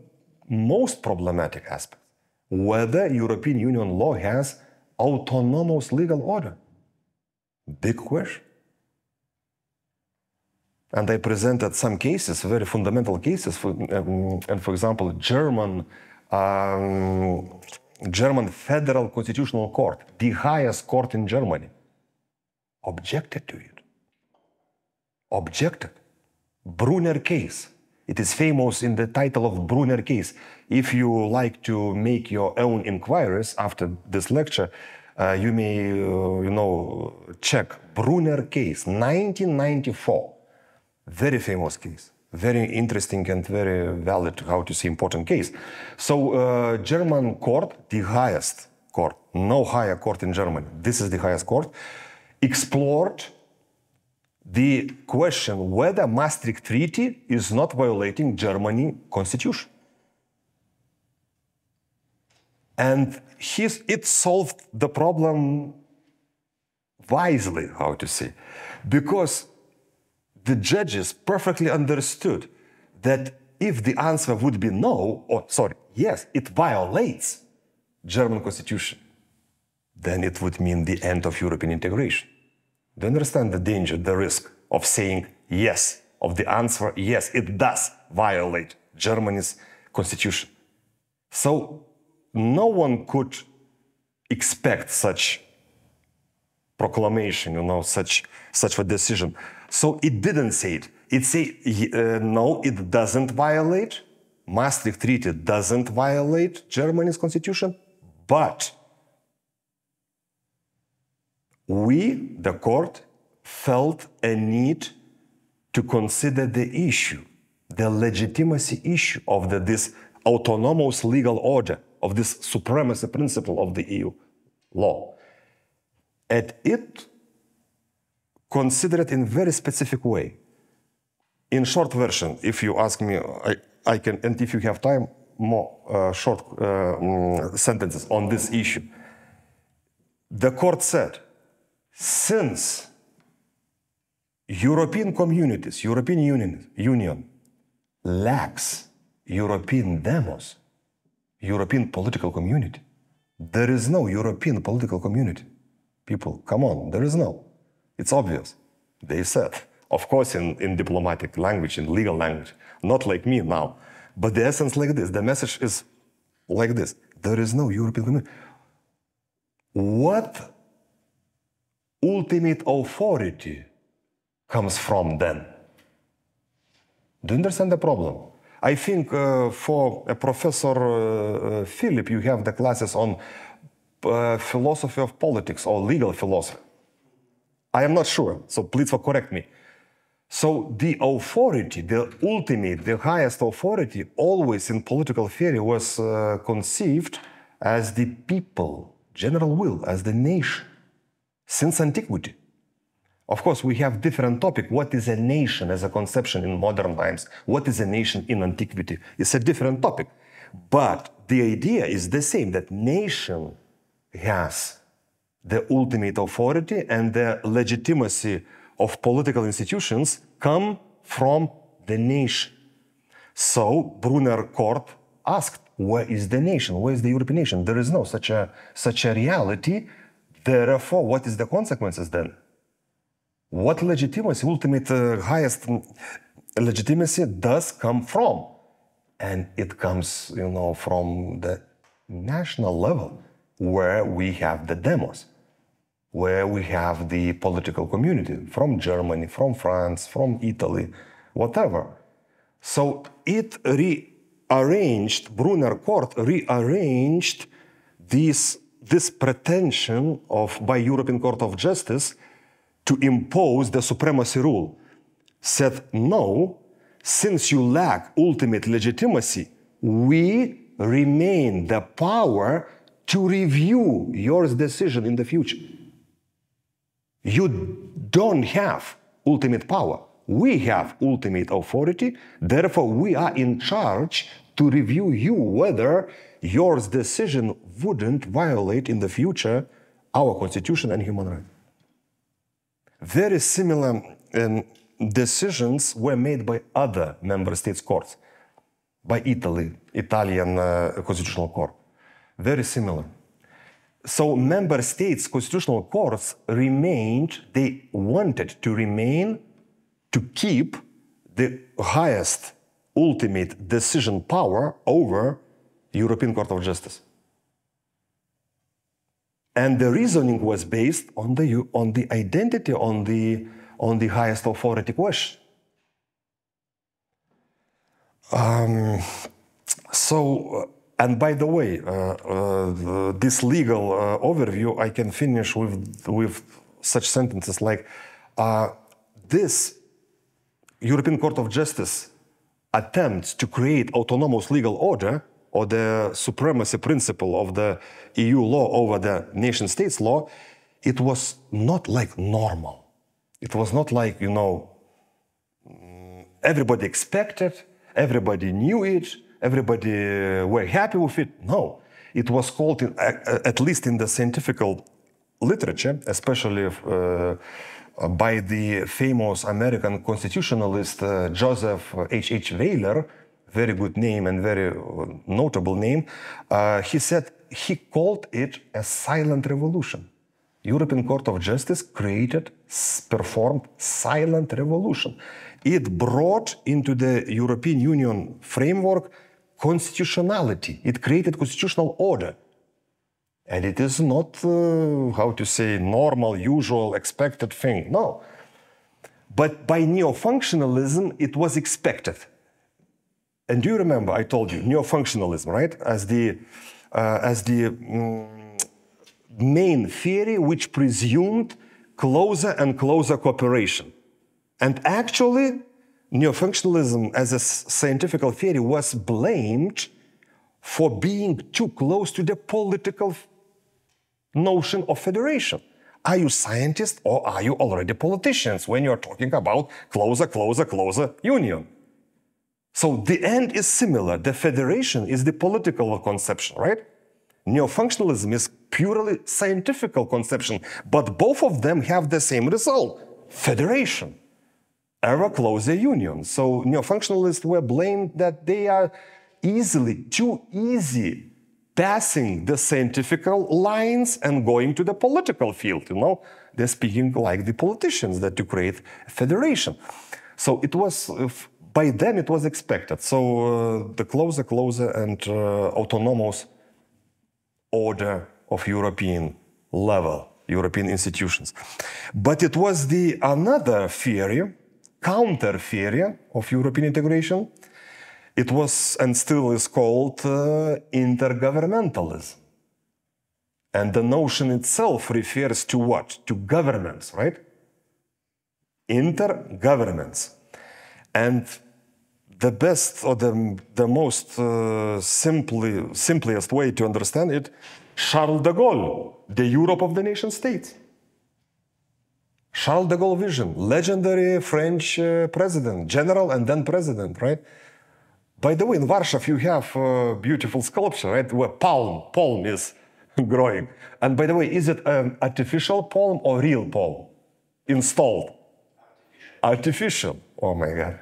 most problematic aspects, whether European Union law has autonomous legal order. Big question. And I presented some cases, very fundamental cases, for, um, and for example, German um, German Federal Constitutional Court, the highest court in Germany, objected to it. Objected. Brunner case. It is famous in the title of Brunner case. If you like to make your own inquiries after this lecture, uh, you may, uh, you know, check Brunner case, 1994. Very famous case very interesting and very valid, how to say, important case. So, uh, German court, the highest court, no higher court in Germany, this is the highest court, explored the question whether Maastricht Treaty is not violating Germany constitution. And his, it solved the problem wisely, how to say, because the judges perfectly understood that if the answer would be no, or sorry, yes, it violates German constitution, then it would mean the end of European integration. Do you understand the danger, the risk of saying yes, of the answer yes, it does violate Germany's constitution? So no one could expect such proclamation, you know, such such a decision. So it didn't say it. It say uh, no, it doesn't violate. Maastricht Treaty doesn't violate Germany's constitution, but we, the court, felt a need to consider the issue, the legitimacy issue of the, this autonomous legal order, of this supremacy principle of the EU law. And it considered in very specific way. In short version, if you ask me, I, I can, and if you have time, more uh, short uh, mm, sentences on this issue. The court said since European communities, European Union, Union lacks European demos, European political community, there is no European political community. People, come on, there is no. It's obvious. They said. Of course, in, in diplomatic language, in legal language, not like me now. But the essence like this, the message is like this. There is no European community. What ultimate authority comes from then. Do you understand the problem? I think uh, for a professor uh, uh, Philip, you have the classes on uh, philosophy of politics or legal philosophy. I am not sure, so please correct me. So the authority, the ultimate, the highest authority, always in political theory was uh, conceived as the people, general will, as the nation since antiquity. Of course, we have different topic. What is a nation as a conception in modern times? What is a nation in antiquity? It's a different topic. But the idea is the same, that nation has the ultimate authority and the legitimacy of political institutions come from the nation. So Brunner court asked, where is the nation? Where is the European nation? There is no such a, such a reality Therefore, what is the consequences then? What legitimacy, ultimate uh, highest legitimacy does come from? And it comes, you know, from the national level where we have the demos, where we have the political community from Germany, from France, from Italy, whatever. So it rearranged, Brunner Court rearranged these this pretension of by European Court of Justice to impose the supremacy rule said no since you lack ultimate legitimacy we remain the power to review your decision in the future you don't have ultimate power we have ultimate authority therefore we are in charge to review you whether your decision wouldn't violate in the future our constitution and human rights. Very similar um, decisions were made by other member states courts, by Italy, Italian uh, constitutional court. Very similar. So member states constitutional courts remained, they wanted to remain, to keep the highest ultimate decision power over European Court of Justice. And the reasoning was based on the, on the identity, on the, on the highest authority question. Um, so, uh, and by the way, uh, uh, this legal uh, overview, I can finish with, with such sentences like this European Court of Justice attempts to create autonomous legal order or the supremacy principle of the EU law over the nation states law, it was not like normal. It was not like, you know, everybody expected, everybody knew it, everybody uh, were happy with it. No, it was called, in, at least in the scientific literature, especially uh, by the famous American constitutionalist uh, Joseph H. Weiler, very good name and very uh, notable name. Uh, he said he called it a silent revolution. European Court of Justice created, performed silent revolution. It brought into the European Union framework constitutionality. It created constitutional order. And it is not, uh, how to say, normal, usual, expected thing. No. But by neo-functionalism, it was expected. And do you remember I told you neo-functionalism, right? As the uh, as the um, main theory which presumed closer and closer cooperation. And actually, neo-functionalism as a scientific theory was blamed for being too close to the political notion of federation. Are you scientists or are you already politicians when you're talking about closer, closer, closer union? So the end is similar. The federation is the political conception, right? Neo-functionalism is purely scientific conception, but both of them have the same result, federation, ever closer union. So neo-functionalists were blamed that they are easily, too easy passing the scientific lines and going to the political field. You know, they're speaking like the politicians that to create a federation. So it was by then it was expected. So uh, the closer, closer, and uh, autonomous order of European level, European institutions. But it was the another theory, counter theory of European integration it was and still is called uh, intergovernmentalism. And the notion itself refers to what? To governments, right? Intergovernments. And the best or the, the most uh, simply, simplest way to understand it, Charles de Gaulle, the Europe of the nation states. Charles de Gaulle vision, legendary French uh, president, general and then president, right? By the way, in Warsaw you have a beautiful sculpture, right, where palm, palm is *laughs* growing. And by the way, is it an artificial palm or real palm? Installed? Artificial. Oh my God.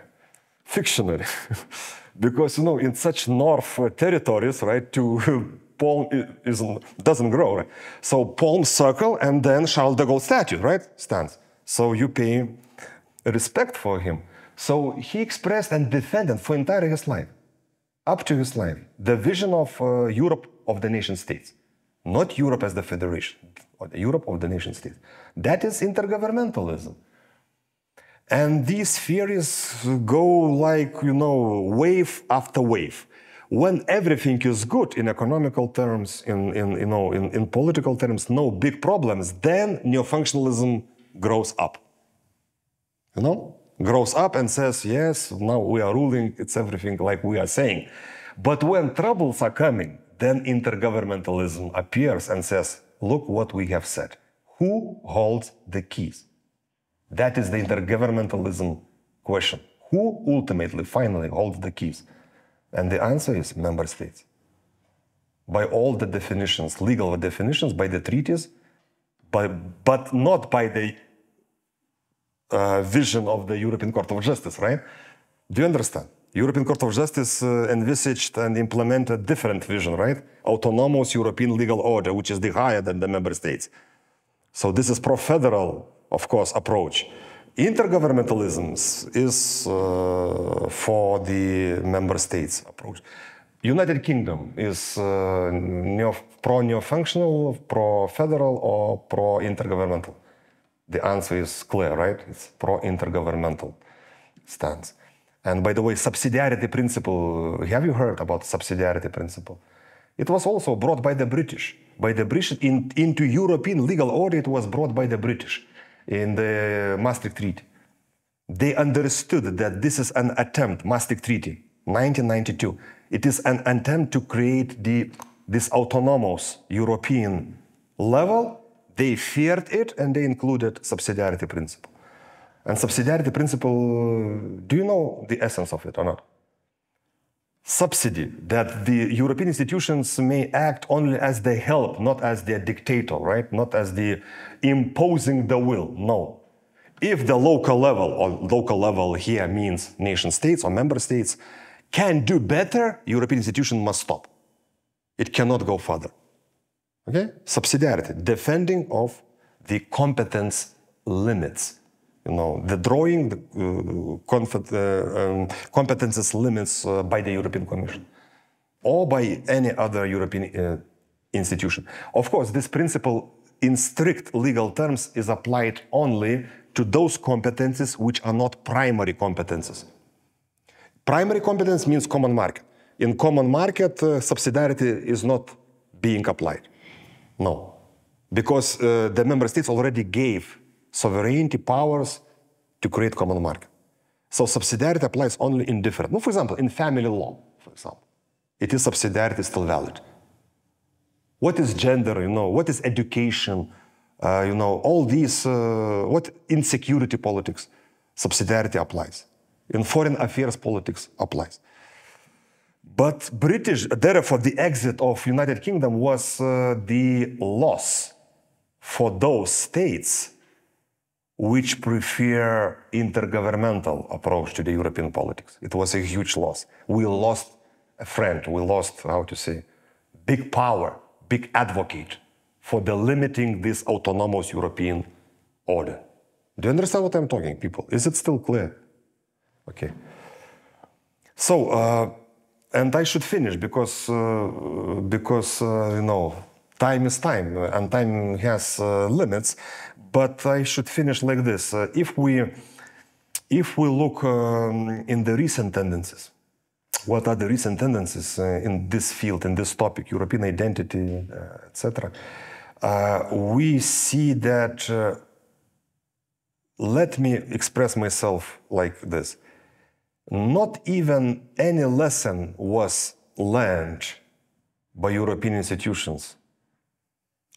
Fictionary. *laughs* because, you know, in such north territories, right, to *laughs* palm is, doesn't grow, right? So palm circle and then Charles de Gaulle statue, right, stands. So you pay respect for him. So he expressed and defended for entire his life, up to his life, the vision of uh, Europe of the nation states, not Europe as the federation, or Europe of the nation states. That is intergovernmentalism. And these theories go like, you know, wave after wave. When everything is good in economical terms, in, in you know, in, in political terms, no big problems, then neo-functionalism grows up. You know? grows up and says, yes, now we are ruling, it's everything like we are saying. But when troubles are coming, then intergovernmentalism appears and says, look what we have said. Who holds the keys? That is the intergovernmentalism question. Who ultimately, finally holds the keys? And the answer is member states. By all the definitions, legal definitions, by the treaties, by, but not by the uh, vision of the European Court of Justice, right? Do you understand? European Court of Justice uh, envisaged and implemented a different vision, right? Autonomous European legal order, which is the higher than the member states. So this is pro-federal, of course, approach. Intergovernmentalism is uh, for the member states approach. United Kingdom is uh, neo, pro-neo-functional, pro-federal, or pro-intergovernmental. The answer is clear, right? It's pro-intergovernmental stance. And by the way, subsidiarity principle, have you heard about subsidiarity principle? It was also brought by the British. By the British in, into European legal order, it was brought by the British in the Maastricht Treaty. They understood that this is an attempt, Maastricht Treaty, 1992. It is an attempt to create the, this autonomous European level they feared it and they included subsidiarity principle. And subsidiarity principle, uh, do you know the essence of it or not? Subsidy, that the European institutions may act only as they help, not as their dictator, right? Not as the imposing the will. No. If the local level, or local level here means nation states or member states, can do better, European institution must stop. It cannot go further. Okay? Subsidiarity, defending of the competence limits. You know, the drawing the uh, uh, um, competences limits uh, by the European Commission or by any other European uh, institution. Of course, this principle in strict legal terms is applied only to those competences which are not primary competences. Primary competence means common market. In common market, uh, subsidiarity is not being applied. No. Because uh, the member states already gave sovereignty powers to create common market. So subsidiarity applies only in different. No, for example, in family law, for example, it is subsidiarity still valid. What is gender? You know, what is education? Uh, you know, all these. Uh, what insecurity politics? Subsidiarity applies. In foreign affairs politics applies. But British, therefore, the exit of United Kingdom was uh, the loss for those states which prefer intergovernmental approach to the European politics. It was a huge loss. We lost a friend. We lost, how to say, big power, big advocate for the limiting this autonomous European order. Do you understand what I'm talking, people? Is it still clear? Okay. So, uh, and I should finish because uh, because uh, you know time is time and time has uh, limits. But I should finish like this: uh, if we if we look um, in the recent tendencies, what are the recent tendencies uh, in this field, in this topic, European identity, etc. we see that. let me express myself like this not even any lesson was learned by European institutions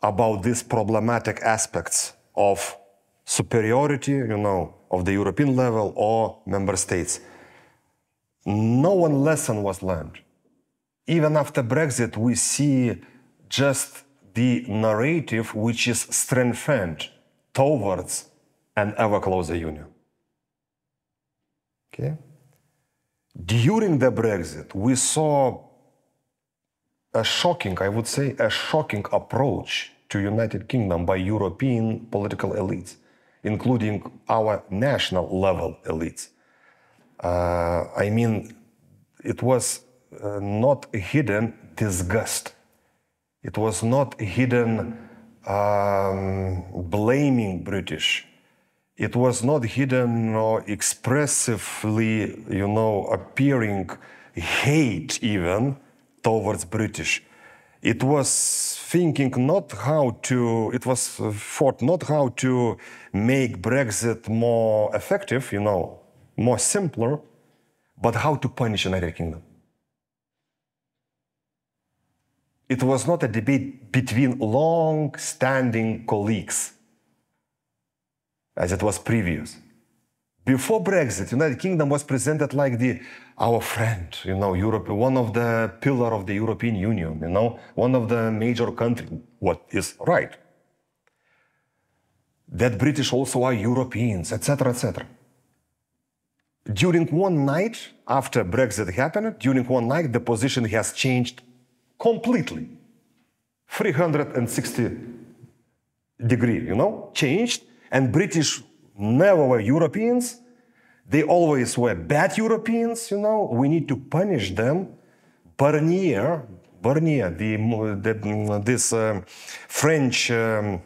about these problematic aspects of superiority, you know, of the European level or member states. No one lesson was learned. Even after Brexit, we see just the narrative which is strengthened towards an ever closer union. Okay? During the Brexit, we saw a shocking, I would say, a shocking approach to United Kingdom by European political elites, including our national level elites. Uh, I mean, it was uh, not hidden disgust. It was not hidden um, blaming British it was not hidden or expressively, you know, appearing hate even towards British. It was thinking not how to, it was thought not how to make Brexit more effective, you know, more simpler, but how to punish United Kingdom. It was not a debate between long-standing colleagues as it was previous. Before Brexit, United Kingdom was presented like the our friend, you know, Europe, one of the pillar of the European Union, you know, one of the major countries. What is right? That British also are Europeans, etc., etc. During one night after Brexit happened, during one night, the position has changed completely. 360 degree, you know, changed and British never were Europeans. They always were bad Europeans, you know. We need to punish them. Barnier, Barnier, the, the this uh, French um,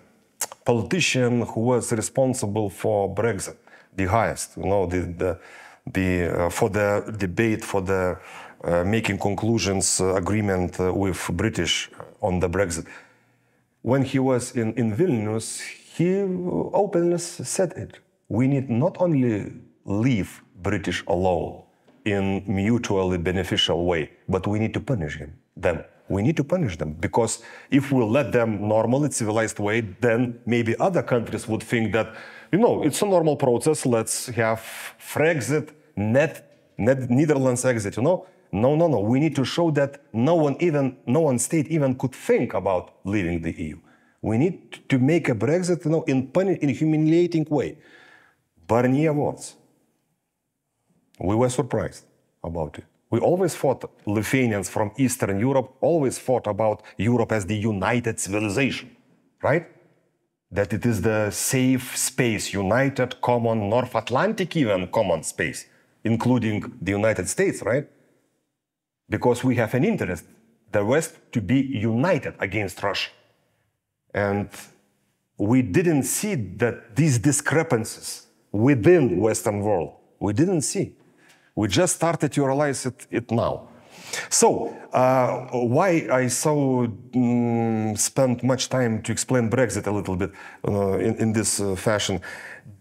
politician who was responsible for Brexit, the highest, you know, the, the, the uh, for the debate for the uh, making conclusions uh, agreement uh, with British on the Brexit. When he was in, in Vilnius, he openly said it. We need not only leave British alone in mutually beneficial way, but we need to punish him, them. We need to punish them because if we let them normally civilized way, then maybe other countries would think that, you know, it's a normal process. Let's have Frexit, net, net Netherlands exit. You know, no, no, no. We need to show that no one even, no one state even could think about leaving the EU. We need to make a Brexit you know, in, in a humiliating way. Barnier was. We were surprised about it. We always thought, Lithuanians from Eastern Europe always thought about Europe as the united civilization, right? That it is the safe space, united, common, North Atlantic even common space, including the United States, right? Because we have an interest, the West, to be united against Russia. And we didn't see that these discrepancies within Western world, we didn't see. We just started to realize it, it now. So, uh, why I so um, spent much time to explain Brexit a little bit uh, in, in, this uh, fashion?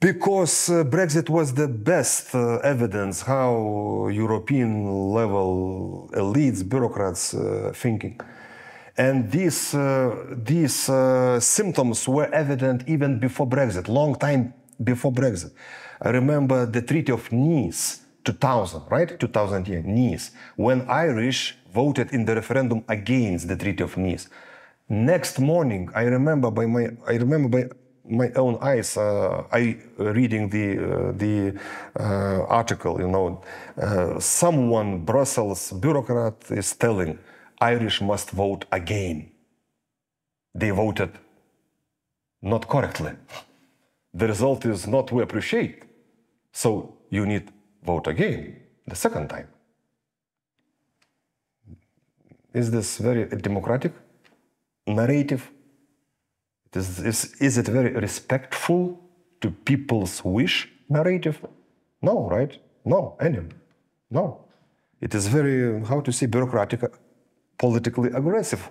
Because uh, Brexit was the best uh, evidence how European level elites, bureaucrats uh, thinking. And these, these symptoms were evident even before Brexit, long time before Brexit. I remember the Treaty of Nice 2000, right? 2000 year, Nice, when Irish voted in the referendum against the Treaty of Nice. Next morning, I remember by my, I remember by my own eyes, uh, I reading the uh, the uh, article. You know, uh, someone Brussels bureaucrat is telling Irish must vote again. They voted not correctly. The result is not we appreciate. So you need vote again the second time. Is this very democratic narrative? Is, is, is it very respectful to people's wish narrative? No, right? No, any. No. It is very, how to say, bureaucratic, politically aggressive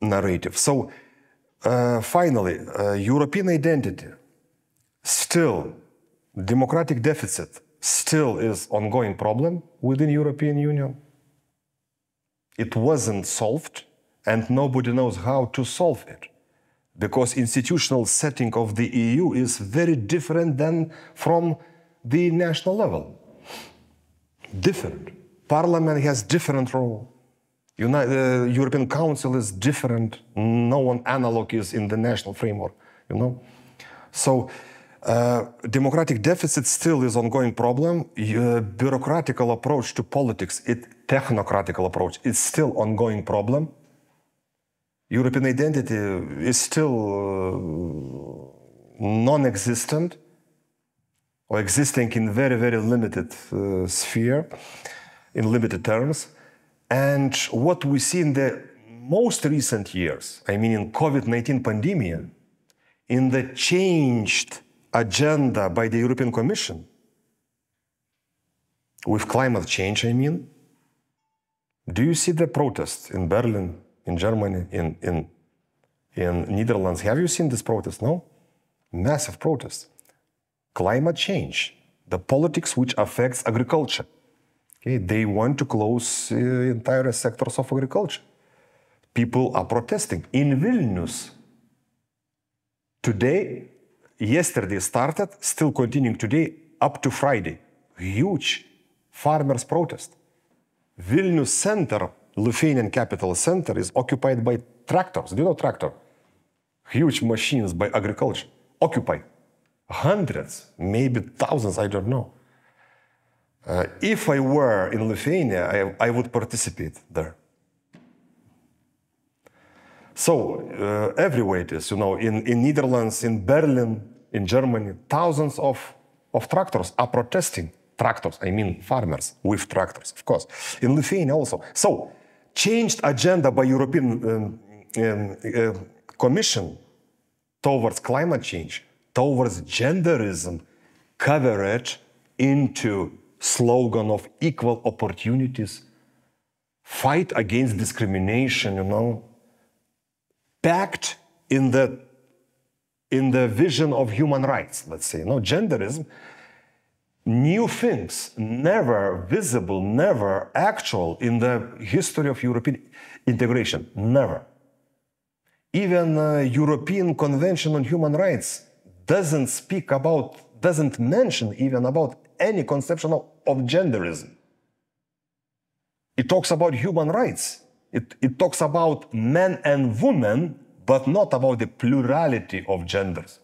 narrative. So, uh, finally, uh, European identity, still democratic deficit, still is ongoing problem within European Union. It wasn't solved and nobody knows how to solve it because institutional setting of the EU is very different than from the national level. Different. Parliament has different role. United, uh, European Council is different. No one analog is in the national framework, you know. So uh, democratic deficit still is ongoing problem. Uh, bureaucratical approach to politics, it technocratical approach, it's still ongoing problem. European identity is still uh, non-existent or existing in very, very limited uh, sphere, in limited terms. And what we see in the most recent years, I mean in COVID-19 pandemic, in the changed agenda by the European Commission with climate change, I mean. Do you see the protests in Berlin, in Germany, in, in, in Netherlands? Have you seen this protest? No? Massive protests. Climate change, the politics which affects agriculture. Okay, they want to close uh, entire sectors of agriculture. People are protesting. In Vilnius, today, yesterday started, still continuing today up to Friday. Huge farmers' protest. Vilnius center, Lithuanian capital center, is occupied by tractors. Do you know tractor? Huge machines by agriculture, occupied. Hundreds, maybe thousands, I don't know. Uh, if I were in Lithuania, I, I would participate there. So uh, everywhere it is, you know, in, in Netherlands, in Berlin, in Germany, thousands of, of tractors are protesting. Tractors, I mean farmers with tractors, of course. In Lithuania also. So, changed agenda by European um, um, uh, Commission towards climate change, towards genderism, coverage into slogan of equal opportunities, fight against discrimination, you know, packed in the in the vision of human rights, let's say. you know, genderism, new things, never visible, never actual in the history of European integration, never. Even uh, European Convention on Human Rights doesn't speak about, doesn't mention even about any conception of, of genderism. It talks about human rights. It, it talks about men and women but not about the plurality of genders,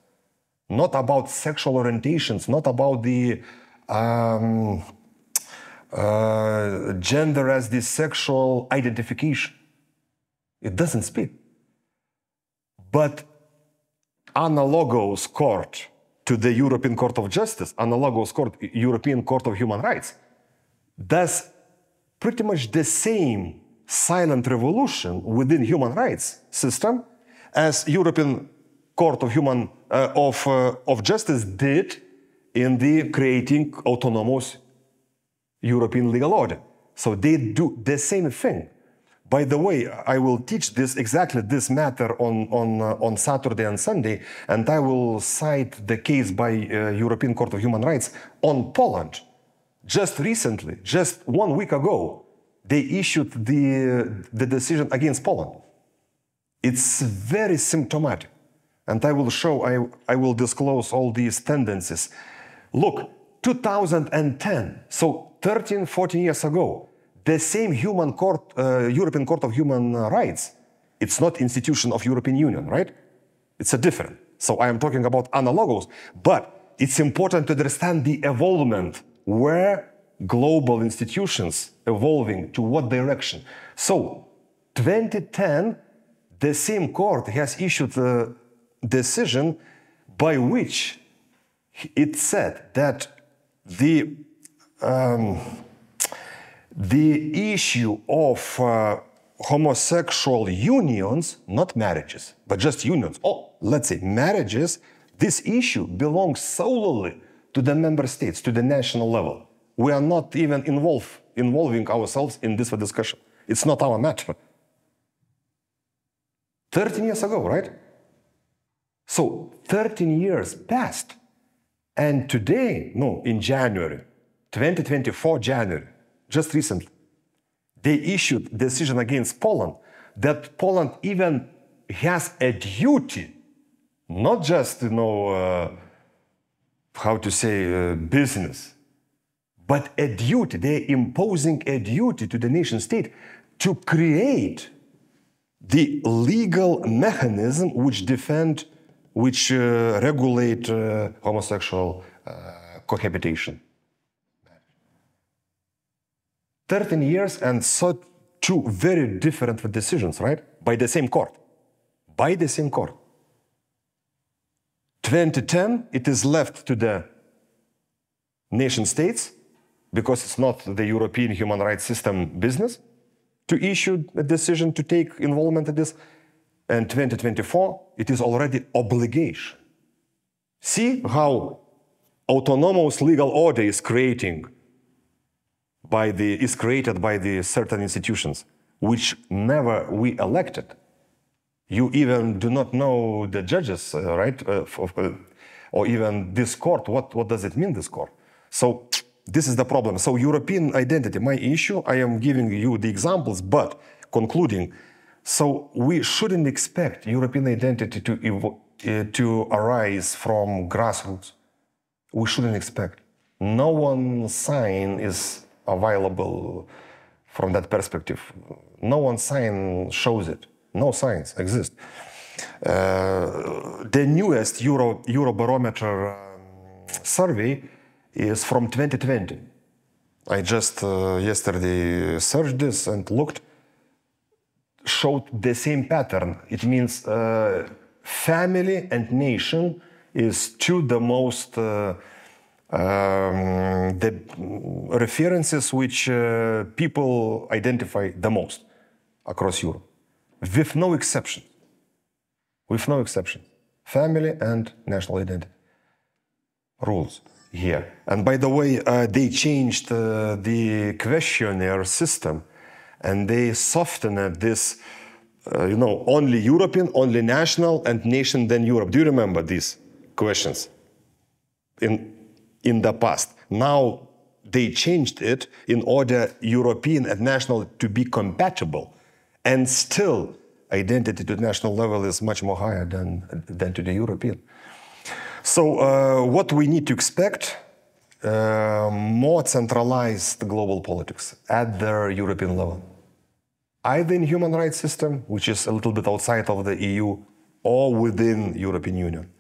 not about sexual orientations, not about the um, uh, gender as the sexual identification. It doesn't speak. But analogous court to the European Court of Justice, analogous court, European Court of Human Rights, does pretty much the same silent revolution within human rights system as European Court of Human uh, of, uh, of Justice did in the creating autonomous European legal order. So they do the same thing. By the way, I will teach this exactly this matter on on uh, on Saturday and Sunday, and I will cite the case by uh, European Court of Human Rights on Poland. Just recently, just one week ago, they issued the the decision against Poland. It's very symptomatic, and I will show. I I will disclose all these tendencies. Look, 2010, so 13, 14 years ago, the same human court, uh, European Court of Human Rights, it's not institution of European Union, right? It's a different. So I am talking about analogous, but it's important to understand the evolvement where global institutions evolving to what direction. So 2010, the same court has issued a decision by which it said that the um, the issue of uh, homosexual unions, not marriages, but just unions, oh, let's say marriages, this issue belongs solely to the member states, to the national level. We are not even involved, involving ourselves in this discussion. It's not our matter. 13 years ago, right? So 13 years passed. And today, no, in January, 2024 January, just recently, they issued decision against Poland that Poland even has a duty, not just you know uh, how to say uh, business, but a duty. They're imposing a duty to the nation state to create the legal mechanism which defend, which uh, regulate uh, homosexual uh, cohabitation. 13 years and so two very different decisions, right? By the same court. By the same court. 2010, it is left to the nation states because it's not the European human rights system business to issue a decision to take involvement in this. And 2024, it is already obligation. See how autonomous legal order is creating by the, is created by the certain institutions, which never we elected. You even do not know the judges, uh, right? Uh, uh, or even this court. What, what does it mean, this court? So this is the problem. So European identity, my issue, I am giving you the examples, but concluding, so we shouldn't expect European identity to, uh, to arise from grassroots. We shouldn't expect. No one sign is available from that perspective. No one sign shows it. No signs exist. Uh, the newest Euro, Eurobarometer um, survey is from 2020. I just uh, yesterday searched this and looked, showed the same pattern. It means uh, family and nation is two the most uh, um, the references which uh, people identify the most across Europe, with no exception. With no exception. Family and national identity rules here. And by the way, uh, they changed uh, the questionnaire system and they softened this, uh, you know, only European, only national, and nation, then Europe. Do you remember these questions? In in the past. Now they changed it in order European and national to be compatible. And still, identity to the national level is much more higher than, than to the European. So uh, what we need to expect, uh, more centralized global politics at the European level. Either in human rights system, which is a little bit outside of the EU, or within European Union.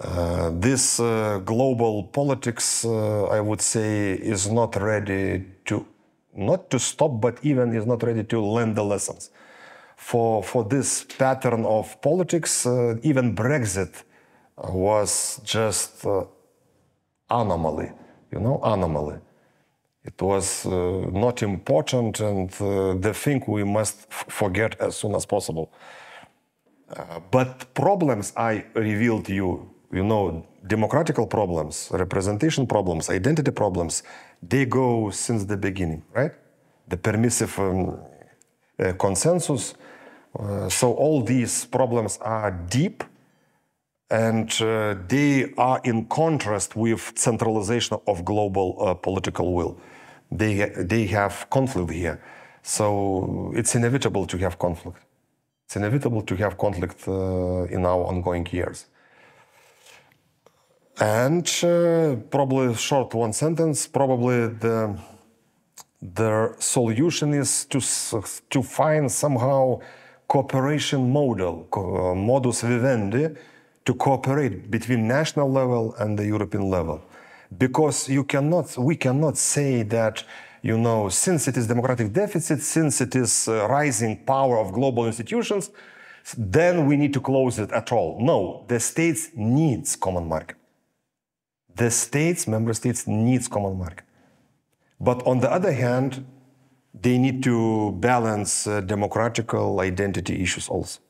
Uh, this uh, global politics, uh, I would say, is not ready to not to stop, but even is not ready to learn the lessons. For for this pattern of politics, uh, even Brexit was just uh, anomaly, you know, anomaly. It was not important and the thing we must forget as soon as possible. but problems I revealed to you you know, democratical problems, representation problems, identity problems, they go since the beginning, right? The permissive um, uh, consensus. Uh, so all these problems are deep and uh, they are in contrast with centralization of global uh, political will. They, they have conflict here. So it's inevitable to have conflict. It's inevitable to have conflict uh, in our ongoing years. And uh, probably short one sentence, probably the the solution is to to find somehow cooperation model, uh, modus vivendi, to cooperate between national level and the European level, because you cannot, we cannot say that you know, since it is democratic deficit, since it is uh, rising power of global institutions, then we need to close it at all. No, the states needs common market the states, member states, needs common market. But on the other hand, they need to balance uh, democratical identity issues also.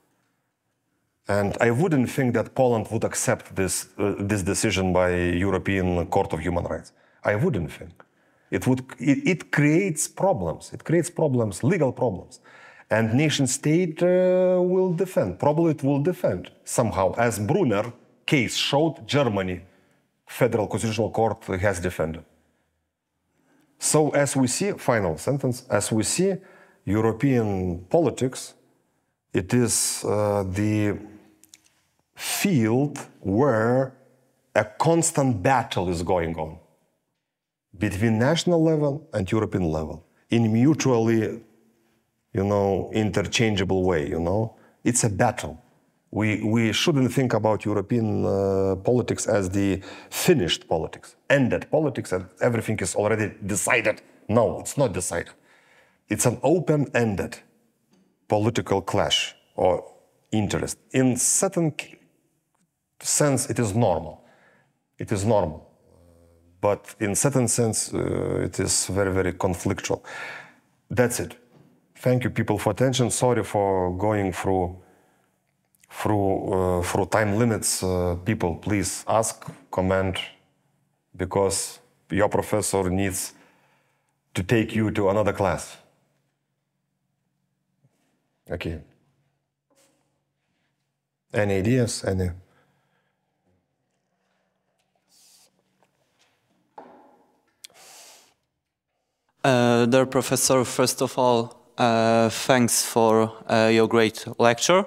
And I wouldn't think that Poland would accept this, uh, this decision by European Court of Human Rights. I wouldn't think. It, would, it, it creates problems. It creates problems, legal problems. And nation state uh, will defend. Probably it will defend somehow, as Brunner case showed Germany Federal Constitutional Court has defended. So, as we see, final sentence, as we see, European politics, it is uh, the field where a constant battle is going on between national level and European level in mutually, you know, interchangeable way, you know. It's a battle we, we shouldn't think about European uh, politics as the finished politics, ended politics, and everything is already decided. No, it's not decided. It's an open ended political clash or interest. In certain sense, it is normal. It is normal. But in certain sense, uh, it is very, very conflictual. That's it. Thank you, people, for attention. Sorry for going through through uh, through time limits, uh, people please ask, comment, because your professor needs to take you to another class. Okay. Any ideas? Any? Uh, dear professor, first of all, uh, thanks for uh, your great lecture.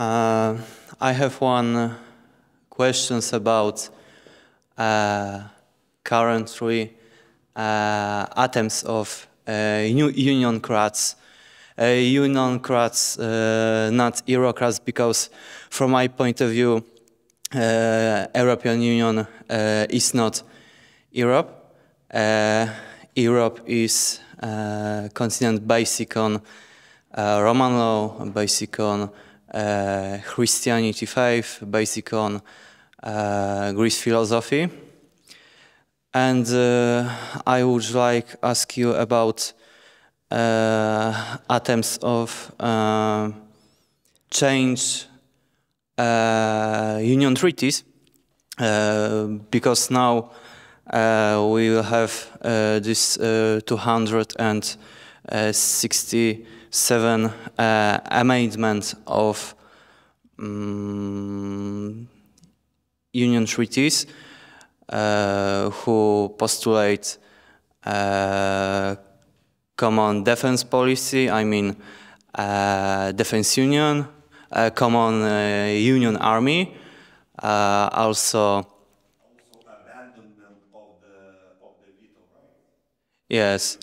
Uh, I have one questions about uh, currently uh, attempts of uh, unioncrats, uh, unioncrats, not Eurocrats, because from my point of view, European Union is not Europe. Europe is continent based on Roman law, based on Christianity faith, based on uh, Greek philosophy. And uh, I would like ask you about attempts of change union treaties because now uh, we will have uh, this uh, 260 seven uh, amendments of um, union treaties uh, who postulate uh, common defense policy, I mean uh, defense union, common uh, union army, uh, also Yes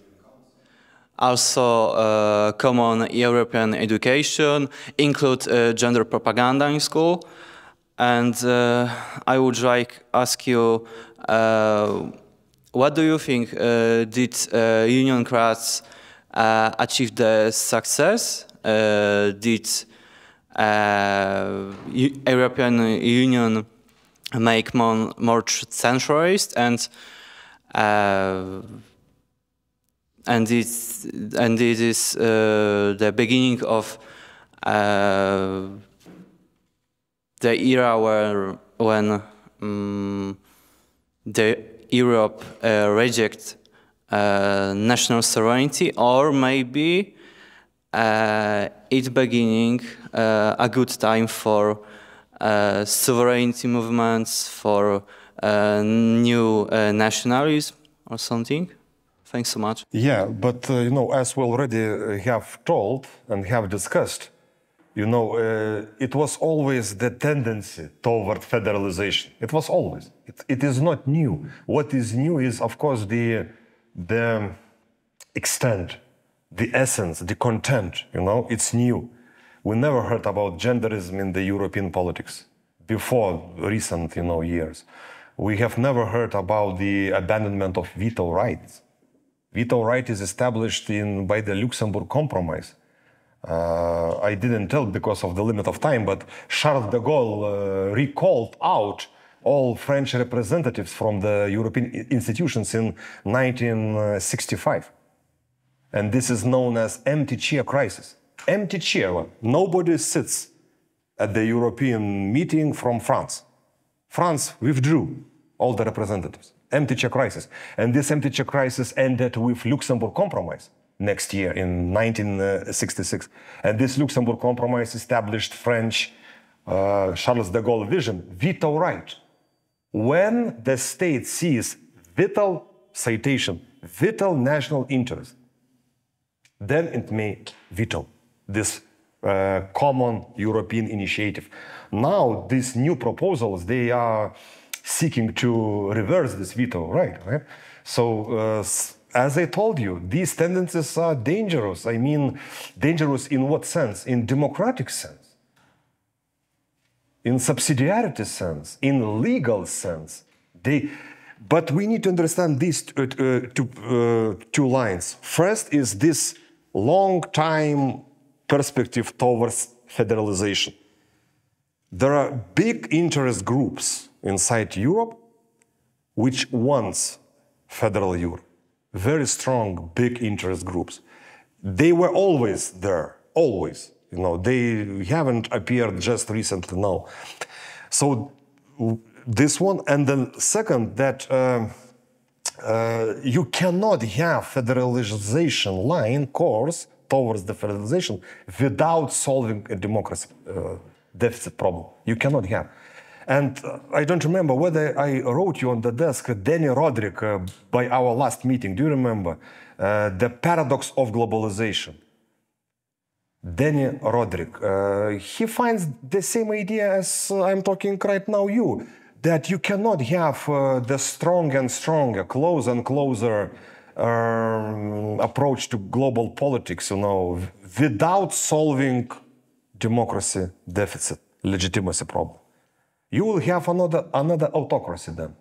also uh, common European education, include uh, gender propaganda in school, and uh, I would like ask you, uh, what do you think uh, did uh, Uniocrats uh, achieve the success? Did European Union make more, more centralized and and it's and it is the beginning of the era where when um, the Europe uh, reject uh, national sovereignty, or maybe uh, it beginning uh, a good time for uh, sovereignty movements, for uh, new nationalism or something. Thanks so much. Yeah, but you know, as we already have told and have discussed, you know, uh, it was always the tendency toward federalization. It was always. It, it is not new. What is new is, of course, the the extent, the essence, the content. You know, it's new. We never heard about genderism in the European politics before recent, you know, years. We have never heard about the abandonment of veto rights. Veto right is established in by the Luxembourg Compromise uh, I didn't tell because of the limit of time, but Charles de Gaulle uh, recalled out all French representatives from the European institutions in 1965. And this is known as empty chair crisis. Empty chair. Nobody sits at the European meeting from France. France withdrew all the representatives. Empty chair crisis. And this empty chair crisis ended with Luxembourg Compromise next year in 1966. And this Luxembourg Compromise established French uh, Charles de Gaulle vision, veto right. When the state sees vital citation, vital national interest, then it may veto this uh, common European initiative. Now, these new proposals, they are seeking to reverse this veto right. right? So, uh, as I told you, these tendencies are dangerous. I mean, dangerous in what sense? In democratic sense, in subsidiarity sense, in legal sense. They, but we need to understand these uh, uh, two, uh, two lines. First is this long time perspective towards federalization. There are big interest groups inside Europe which wants federal Europe very strong, big interest groups. They were always there, always. You know, they haven't appeared just recently. No. So this one, and then second, that uh, uh, you cannot have federalization line course towards the federalization without solving a democracy uh, deficit problem. You cannot have. And I don't remember whether I wrote you on the desk, Dani Rodrik, uh, by our last meeting. Do you remember? Uh, the paradox of globalization. Dani Rodrik. Uh, he finds the same idea as I'm talking right now, you, that you cannot have uh, the strong and stronger, closer and closer um, approach to global politics, you know, without solving democracy deficit, legitimacy problem you will have another, another autocracy then.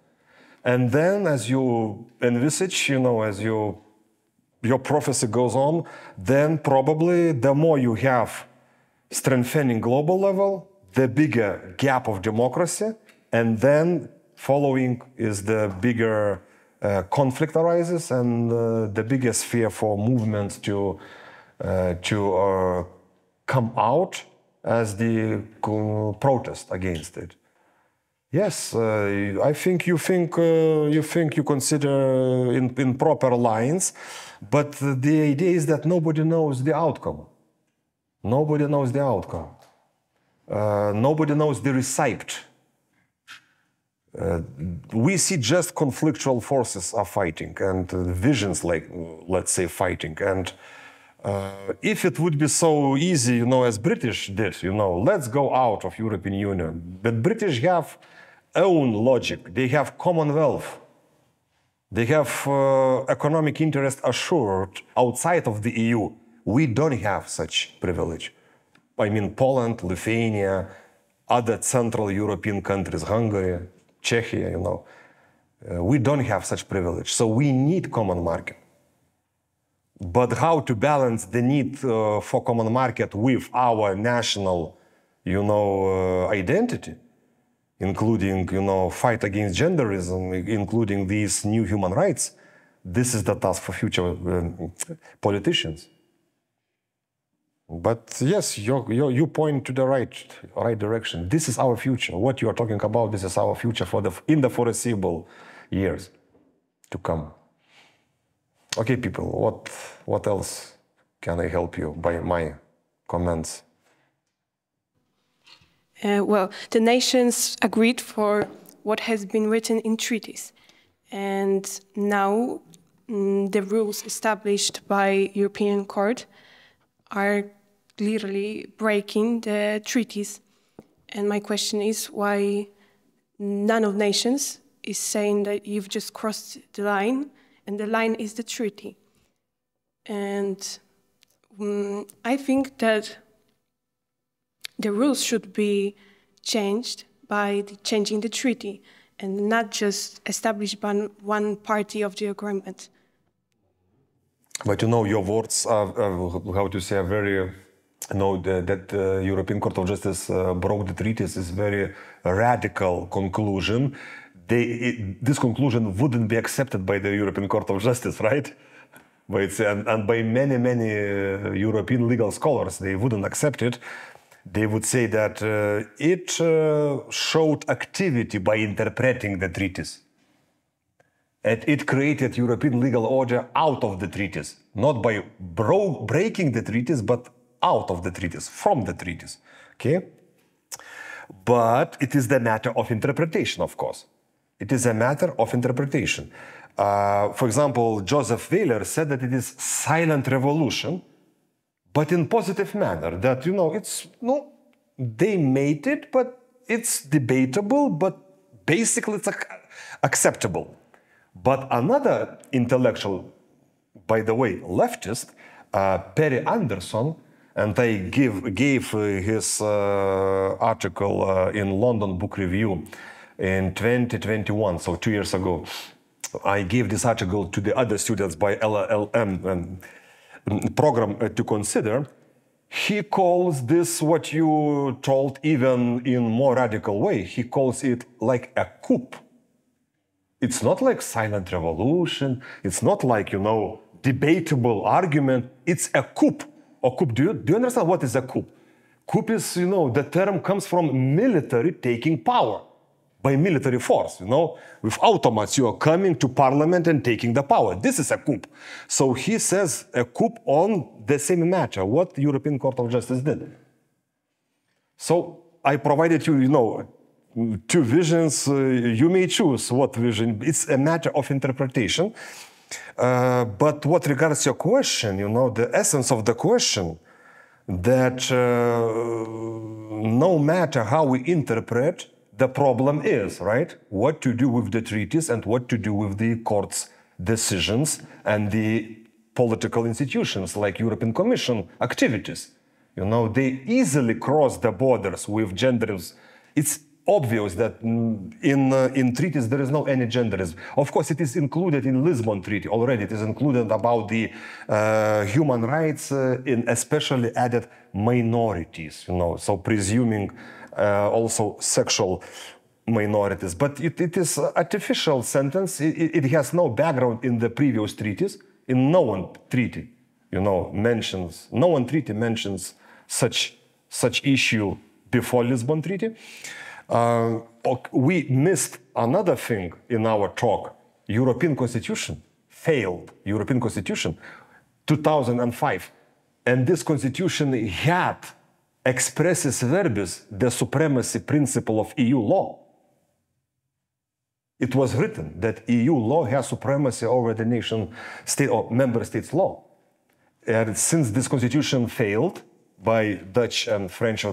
And then as you envisage, you know, as you, your prophecy goes on, then probably the more you have strengthening global level, the bigger gap of democracy, and then following is the bigger uh, conflict arises and uh, the biggest fear for movements to uh, to uh, come out as the protest against it. Yes, uh, I think you think uh, you think you consider in, in proper lines, but the idea is that nobody knows the outcome. Nobody knows the outcome. Uh, nobody knows the receipt. Uh, we see just conflictual forces are fighting and uh, visions, like let's say, fighting. And uh, if it would be so easy, you know, as British did, you know, let's go out of European Union. But British have own logic. They have Commonwealth. They have uh, economic interest assured outside of the EU. We don't have such privilege. I mean, Poland, Lithuania, other Central European countries, Hungary, Czechia, you know. Uh, we don't have such privilege. So we need common market. But how to balance the need uh, for common market with our national, you know, uh, identity, including, you know, fight against genderism, including these new human rights, this is the task for future um, politicians. But yes, you you point to the right, right direction. This is our future. What you are talking about, this is our future for the, in the foreseeable years to come. Okay, people, what, what else can I help you by my comments? Uh, well, the nations agreed for what has been written in treaties. And now mm, the rules established by European Court are literally breaking the treaties. And my question is why none of nations is saying that you've just crossed the line, and the line is the treaty. And um, I think that the rules should be changed by the changing the treaty and not just established by one party of the agreement. But you know, your words are, uh, how to say, are very no, the, that the European Court of Justice uh, broke the treaties is very radical conclusion. They, it, this conclusion wouldn't be accepted by the European Court of Justice, *laughs* right? But and, and, by many, many uh, European legal scholars, they wouldn't accept it. They would say that uh, it uh, showed activity by interpreting the treaties. And it created European legal order out of the treaties, not by breaking the treaties, but out of the treaties, from the treaties. Okay? But it is the matter of interpretation, of course. It is a matter of interpretation. Uh, for example, Joseph Weiler said that it is silent revolution, but in positive manner. That you know, it's no, they made it, but it's debatable, but basically it's acceptable. But another intellectual, by the way, leftist, uh, Perry Anderson, and they give, gave uh, his uh, article uh, in London Book Review in 2021, so two years ago. I gave this article to the other students by LLM um, program uh, to consider. He calls this what you told even in more radical way. He calls it like a coup. It's not like silent revolution. It's not like, you know, debatable argument. It's a coup A coup. Do you, do you understand what is a coup? Coup is, you know, the term comes from military taking power by military force, you know. With automats, you are coming to parliament and taking the power. This is a coup. So he says a coup on the same matter, what the European Court of Justice did. So I provided you, you know, two visions. Uh, you may choose what vision. It's a matter of interpretation. Uh, but what regards your question, you know, the essence of the question, that uh, no matter how we interpret, the problem is, right? What to do with the treaties and what to do with the court's decisions and the political institutions like European Commission activities. You know, they easily cross the borders with genders. It's obvious that in uh, in treaties there is no any genderism. Of course, it is included in Lisbon Treaty already. It is included about the uh, human rights, uh, in especially added minorities. You know, so presuming also sexual minorities. But it, it is artificial sentence. It, it has no background in the previous treaties. In no one treaty, you know, mentions no one treaty mentions such such issue before Lisbon Treaty. Uh, we missed another thing in our talk. European Constitution failed. European Constitution, 2005, and this constitution had expressis verbis the supremacy principle of EU law. It was written that EU law has supremacy over the nation state or member states law. And since this constitution failed by Dutch and French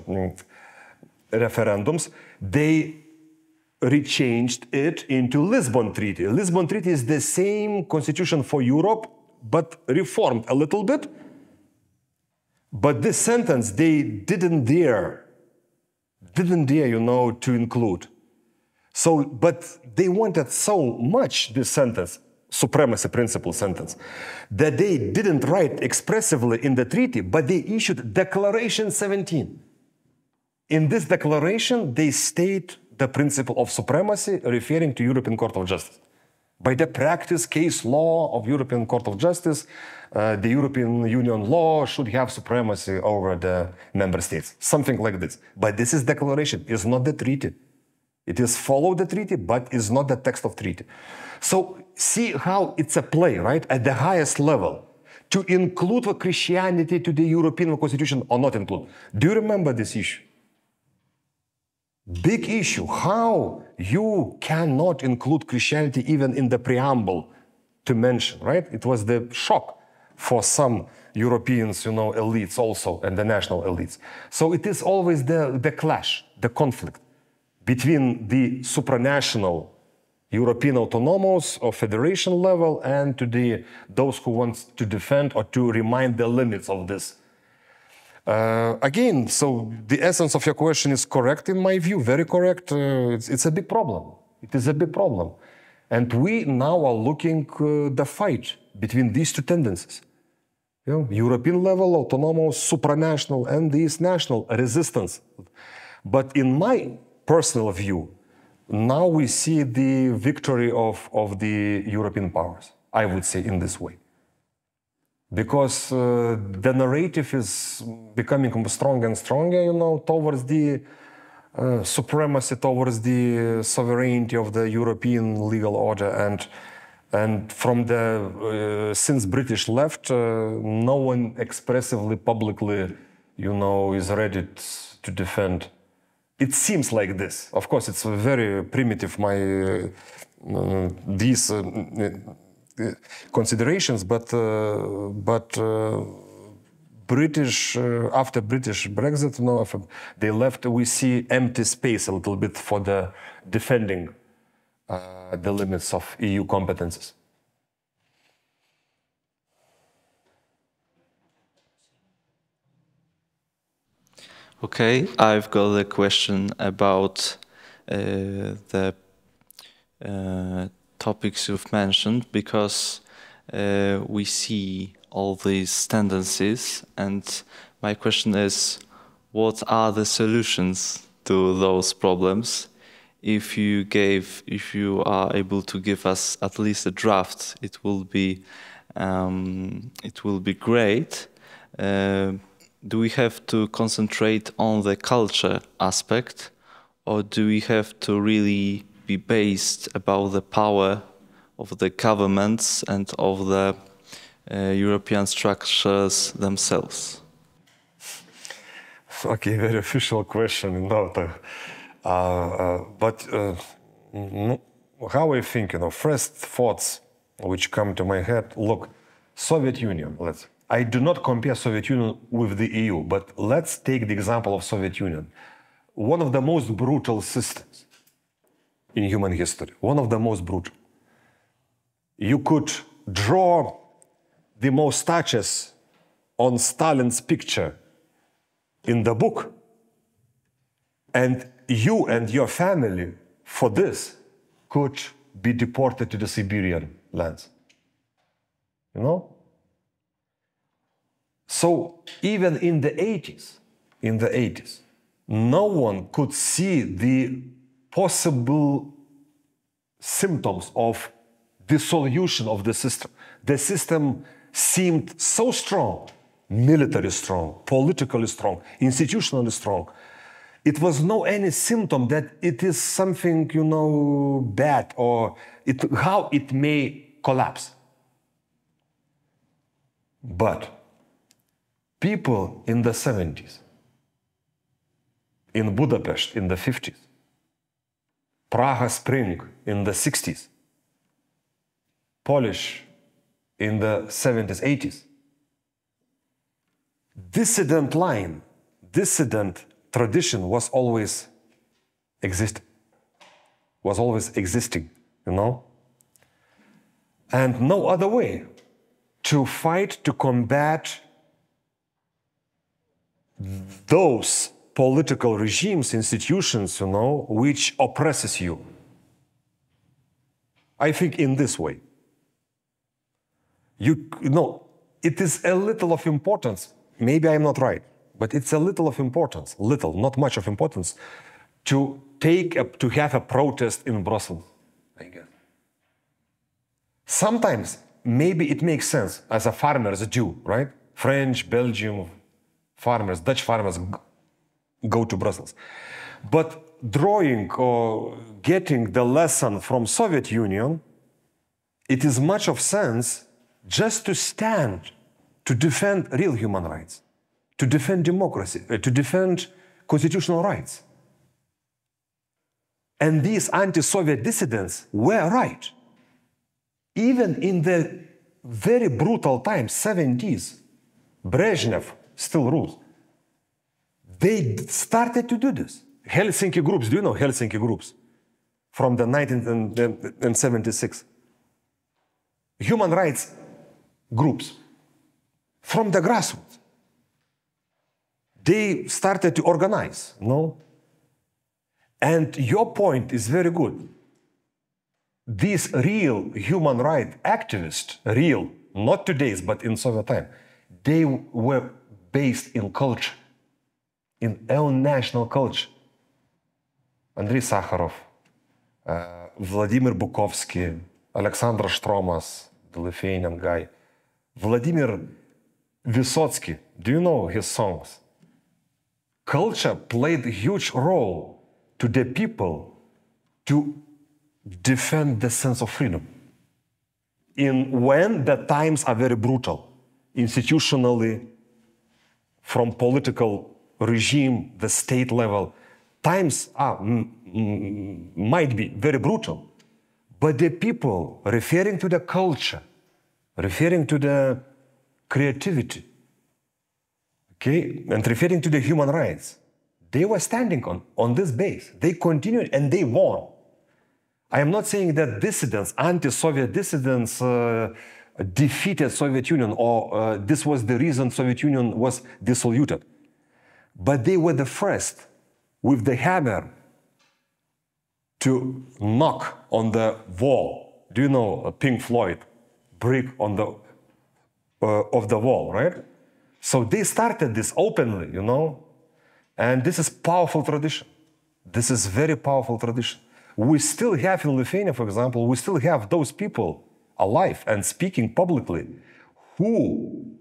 referendums, they rechanged it into Lisbon Treaty. Lisbon Treaty is the same constitution for Europe, but reformed a little bit. But this sentence, they didn't dare, didn't dare, you know, to include. So, but they wanted so much this sentence, supremacy principle sentence, that they didn't write expressively in the treaty, but they issued Declaration 17. In this declaration, they state the principle of supremacy referring to European Court of Justice. By the practice case law of European Court of Justice, uh, the European Union law should have supremacy over the member states. Something like this. But this is declaration, it's not the treaty. It is follow the treaty, but it's not the text of treaty. So see how it's a play, right? At the highest level. To include Christianity to the European Constitution or not include. Do you remember this issue? Big issue. How you cannot include Christianity even in the preamble to mention, right? It was the shock for some Europeans, you know, elites also, and the national elites. So it is always the, the clash, the conflict between the supranational European autonomous or federation level and to the those who want to defend or to remind the limits of this. Uh, again, so the essence of your question is correct in my view, very correct. Uh, it's, it's, a big problem. It is a big problem. And we now are looking uh, the fight between these two tendencies. You know, European level, autonomous, supranational, and this national resistance. But in my personal view, now we see the victory of, of the European powers, I would say, in this way. Because uh, the narrative is becoming stronger and stronger, you know, towards the uh, supremacy, towards the sovereignty of the European legal order. And, and from the, uh, since British left, uh, no one expressively, publicly, you know, is ready to defend it seems like this. Of course, it's very primitive, my uh, uh these uh, uh, considerations, but but British after British Brexit, no, they left. We see empty space a little bit for the defending the limits of EU competences. Okay, I've got a question about uh, the uh, topics you've mentioned because uh, we see all these tendencies, and my question is what are the solutions to those problems? If you gave, if you are able to give us at least a draft, it will be, um, it will be great. Uh, do we have to concentrate on the culture aspect or do we have to really be based about the power of the governments and of the uh, European structures themselves? Okay, very official question, no, uh, but uh, how I think, you know, first thoughts which come to my head, look, Soviet Union, let's I do not compare Soviet Union with the EU, but let's take the example of Soviet Union. One of the most brutal systems in human history, one of the most brutal. You could draw the most mustaches on Stalin's picture in the book, and you and your family, for this, could be deported to the Siberian lands. You know? So even in the 80s, in the 80s, no one could see the possible symptoms of dissolution of the system. The system seemed so strong, military strong, politically strong, institutionally strong. It was no any symptom that it is something, you know, bad or it, how it may collapse. But people in the 70s, in Budapest in the 50s, Praha Spring in the 60s, Polish in the 70s, 80s. Dissident line, dissident tradition was always exist was always existing, you know? And no other way to fight, to combat those political regimes, institutions, you know, which oppresses you. I think in this way. You, you know, it is a little of importance. Maybe I'm not right, but it's a little of importance, little, not much of importance, to take a, to have a protest in Brussels. I guess. Sometimes maybe it makes sense as a farmer, as a Jew, right? French, Belgium farmers, Dutch farmers go to Brussels. But drawing or getting the lesson from Soviet Union, it is much of sense just to stand to defend real human rights, to defend democracy, uh, to defend constitutional rights. And these anti-Soviet dissidents were right. Even in the very brutal times, 70s, Brezhnev still rules. They started to do this. Helsinki groups, do you know Helsinki groups? From the 1976. Human rights groups from the grassroots. They started to organize, no? And your point is very good. These real human rights activists, real, not today's, but in Soviet time, they were based in culture, in own national culture. Andrei Sakharov, uh, Vladimir Bukovsky, Alexander Stromas, the Lithuanian guy, Vladimir Vysotsky, do you know his songs? Culture played a huge role to the people to defend the sense of freedom. In when the times are very brutal, institutionally, from political regime, the state level, times are, might be very brutal. But the people, referring to the culture, referring to the creativity, okay, and referring to the human rights, they were standing on, on this base. They continued and they won. I am not saying that dissidents, anti-Soviet dissidents, uh, defeated Soviet Union or uh, this was the reason Soviet Union was dissoluted. But they were the first with the hammer to knock on the wall. Do you know Pink Floyd? Brick on the uh, of the wall, right? So they started this openly, you know, and this is powerful tradition. This is very powerful tradition. We still have in Lithuania, for example, we still have those people alive and speaking publicly who,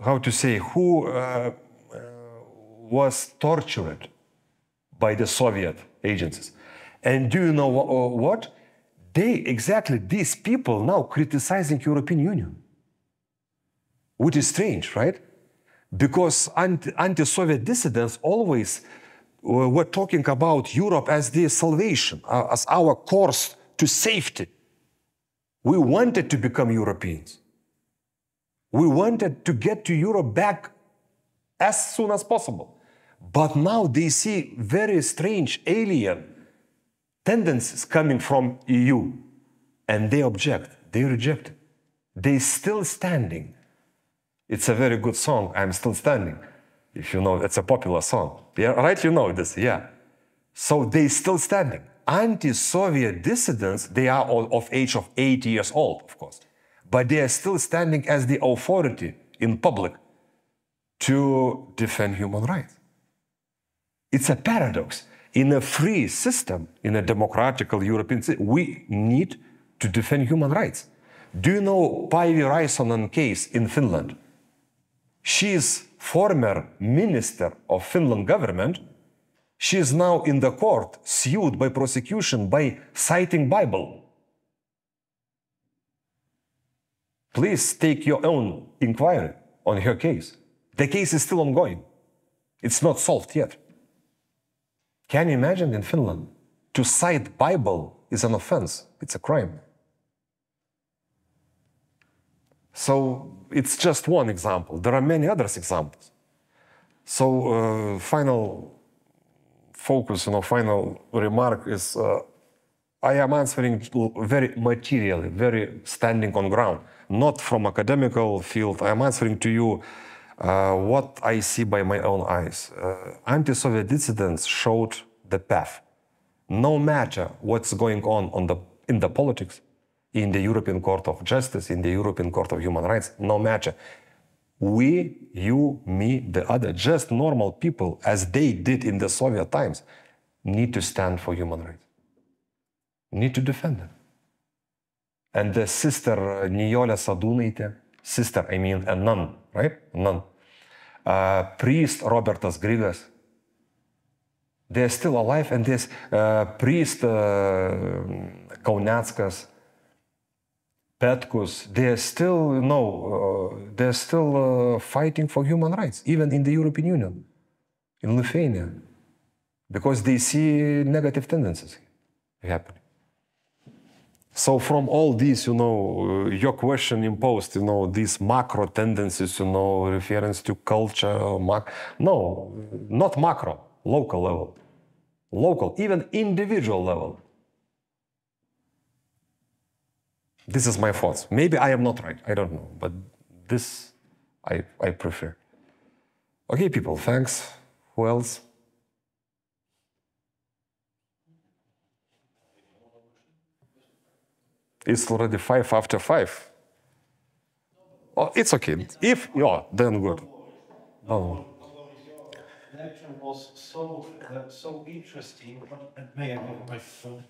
how to say, who uh, uh, was tortured by the Soviet agencies. And do you know what? They, exactly these people now criticizing European Union. Which is strange, right? Because anti-Soviet dissidents always were talking about Europe as the salvation, uh, as our course to safety. We wanted to become Europeans. We wanted to get to Europe back as soon as possible. But now they see very strange alien tendencies coming from EU and they object, they reject it. They still standing. It's a very good song, I'm still standing. If you know, it's a popular song. Yeah, right? You know this, yeah. So they still standing anti-Soviet dissidents, they are of age of 80 years old, of course, but they are still standing as the authority in public to defend human rights. It's a paradox. In a free system, in a democratical European system, we need to defend human rights. Do you know Päivi Räsänen case in Finland? She is former minister of Finland government she is now in the court, sued by prosecution by citing Bible. Please take your own inquiry on her case. The case is still ongoing. It's not solved yet. Can you imagine in Finland to cite Bible is an offense, it's a crime. So it's just one example. There are many other examples. So uh, final focus, you know, final remark is uh, I am answering very materially, very standing on ground, not from academical field. I am answering to you uh, what I see by my own eyes. Uh, anti-Soviet dissidents showed the path. No matter what's going on, on the, in the politics, in the European Court of Justice, in the European Court of Human Rights, no matter. We, you, me, the other, just normal people, as they did in the Soviet times, need to stand for human rights, need to defend them. And the sister Nijolė Sadūnaitė, sister, I mean a nun, right? A nun. Uh, priest Robertas Grigas, they're still alive, and this uh, priest uh, Kauneckas, Petkus, they're still, you know, uh, they're still uh, fighting for human rights, even in the European Union, in Lithuania, because they see negative tendencies happening. So from all these, you know, your question imposed, you know, these macro tendencies, you know, reference to culture, mac- no, not macro, local level, local, even individual level. This is my thoughts. Maybe I am not right. I don't know, but this I I prefer. Okay, people. Thanks. Who else? It's already five after five. Oh, it's okay. If yeah, then good. Oh. lecture was so uh, so interesting. May I have my phone?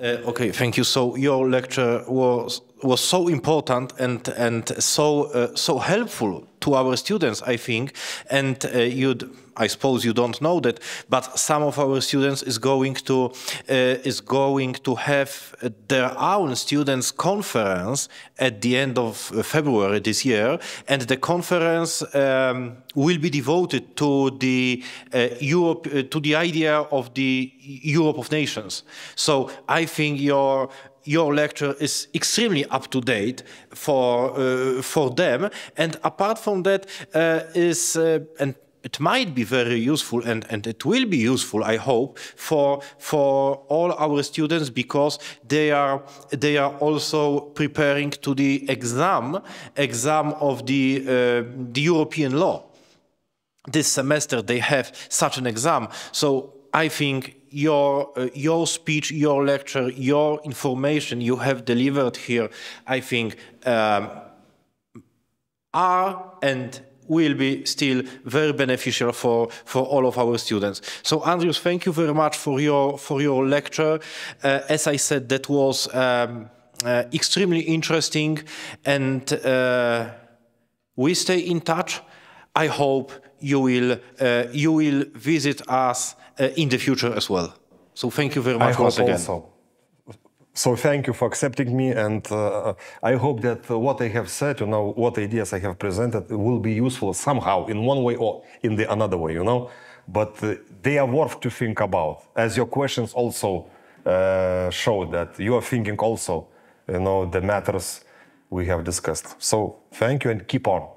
Uh, okay, thank you. So your lecture was was so important and and so uh, so helpful to our students, I think. And uh, you, I suppose you don't know that, but some of our students is going to uh, is going to have their own students conference at the end of uh, February this year, and the conference um, will be devoted to the uh, Europe uh, to the idea of the Europe of nations. So I think your your lecture is extremely up to date for uh, for them. And apart from that, uh, is uh, and it might be very useful and, and it will be useful, I hope, for for all our students because they are they are also preparing to the exam exam of the uh, the European law. This semester they have such an exam, so I think your uh, your speech, your lecture, your information you have delivered here, I think, um, are and will be still very beneficial for, for all of our students. So Andrius, thank you very much for your for your lecture. Uh, as I said, that was um, uh, extremely interesting, and uh, we stay in touch. I hope you will uh, you will visit us in the future as well. So thank you very much once hope again. also. So thank you for accepting me, and uh, I hope that uh, what I have said, you know, what ideas I have presented, will be useful somehow in one way or in the another way, you know. But uh, they are worth to think about, as your questions also uh, show that you are thinking also, you know, the matters we have discussed. So thank you and keep on.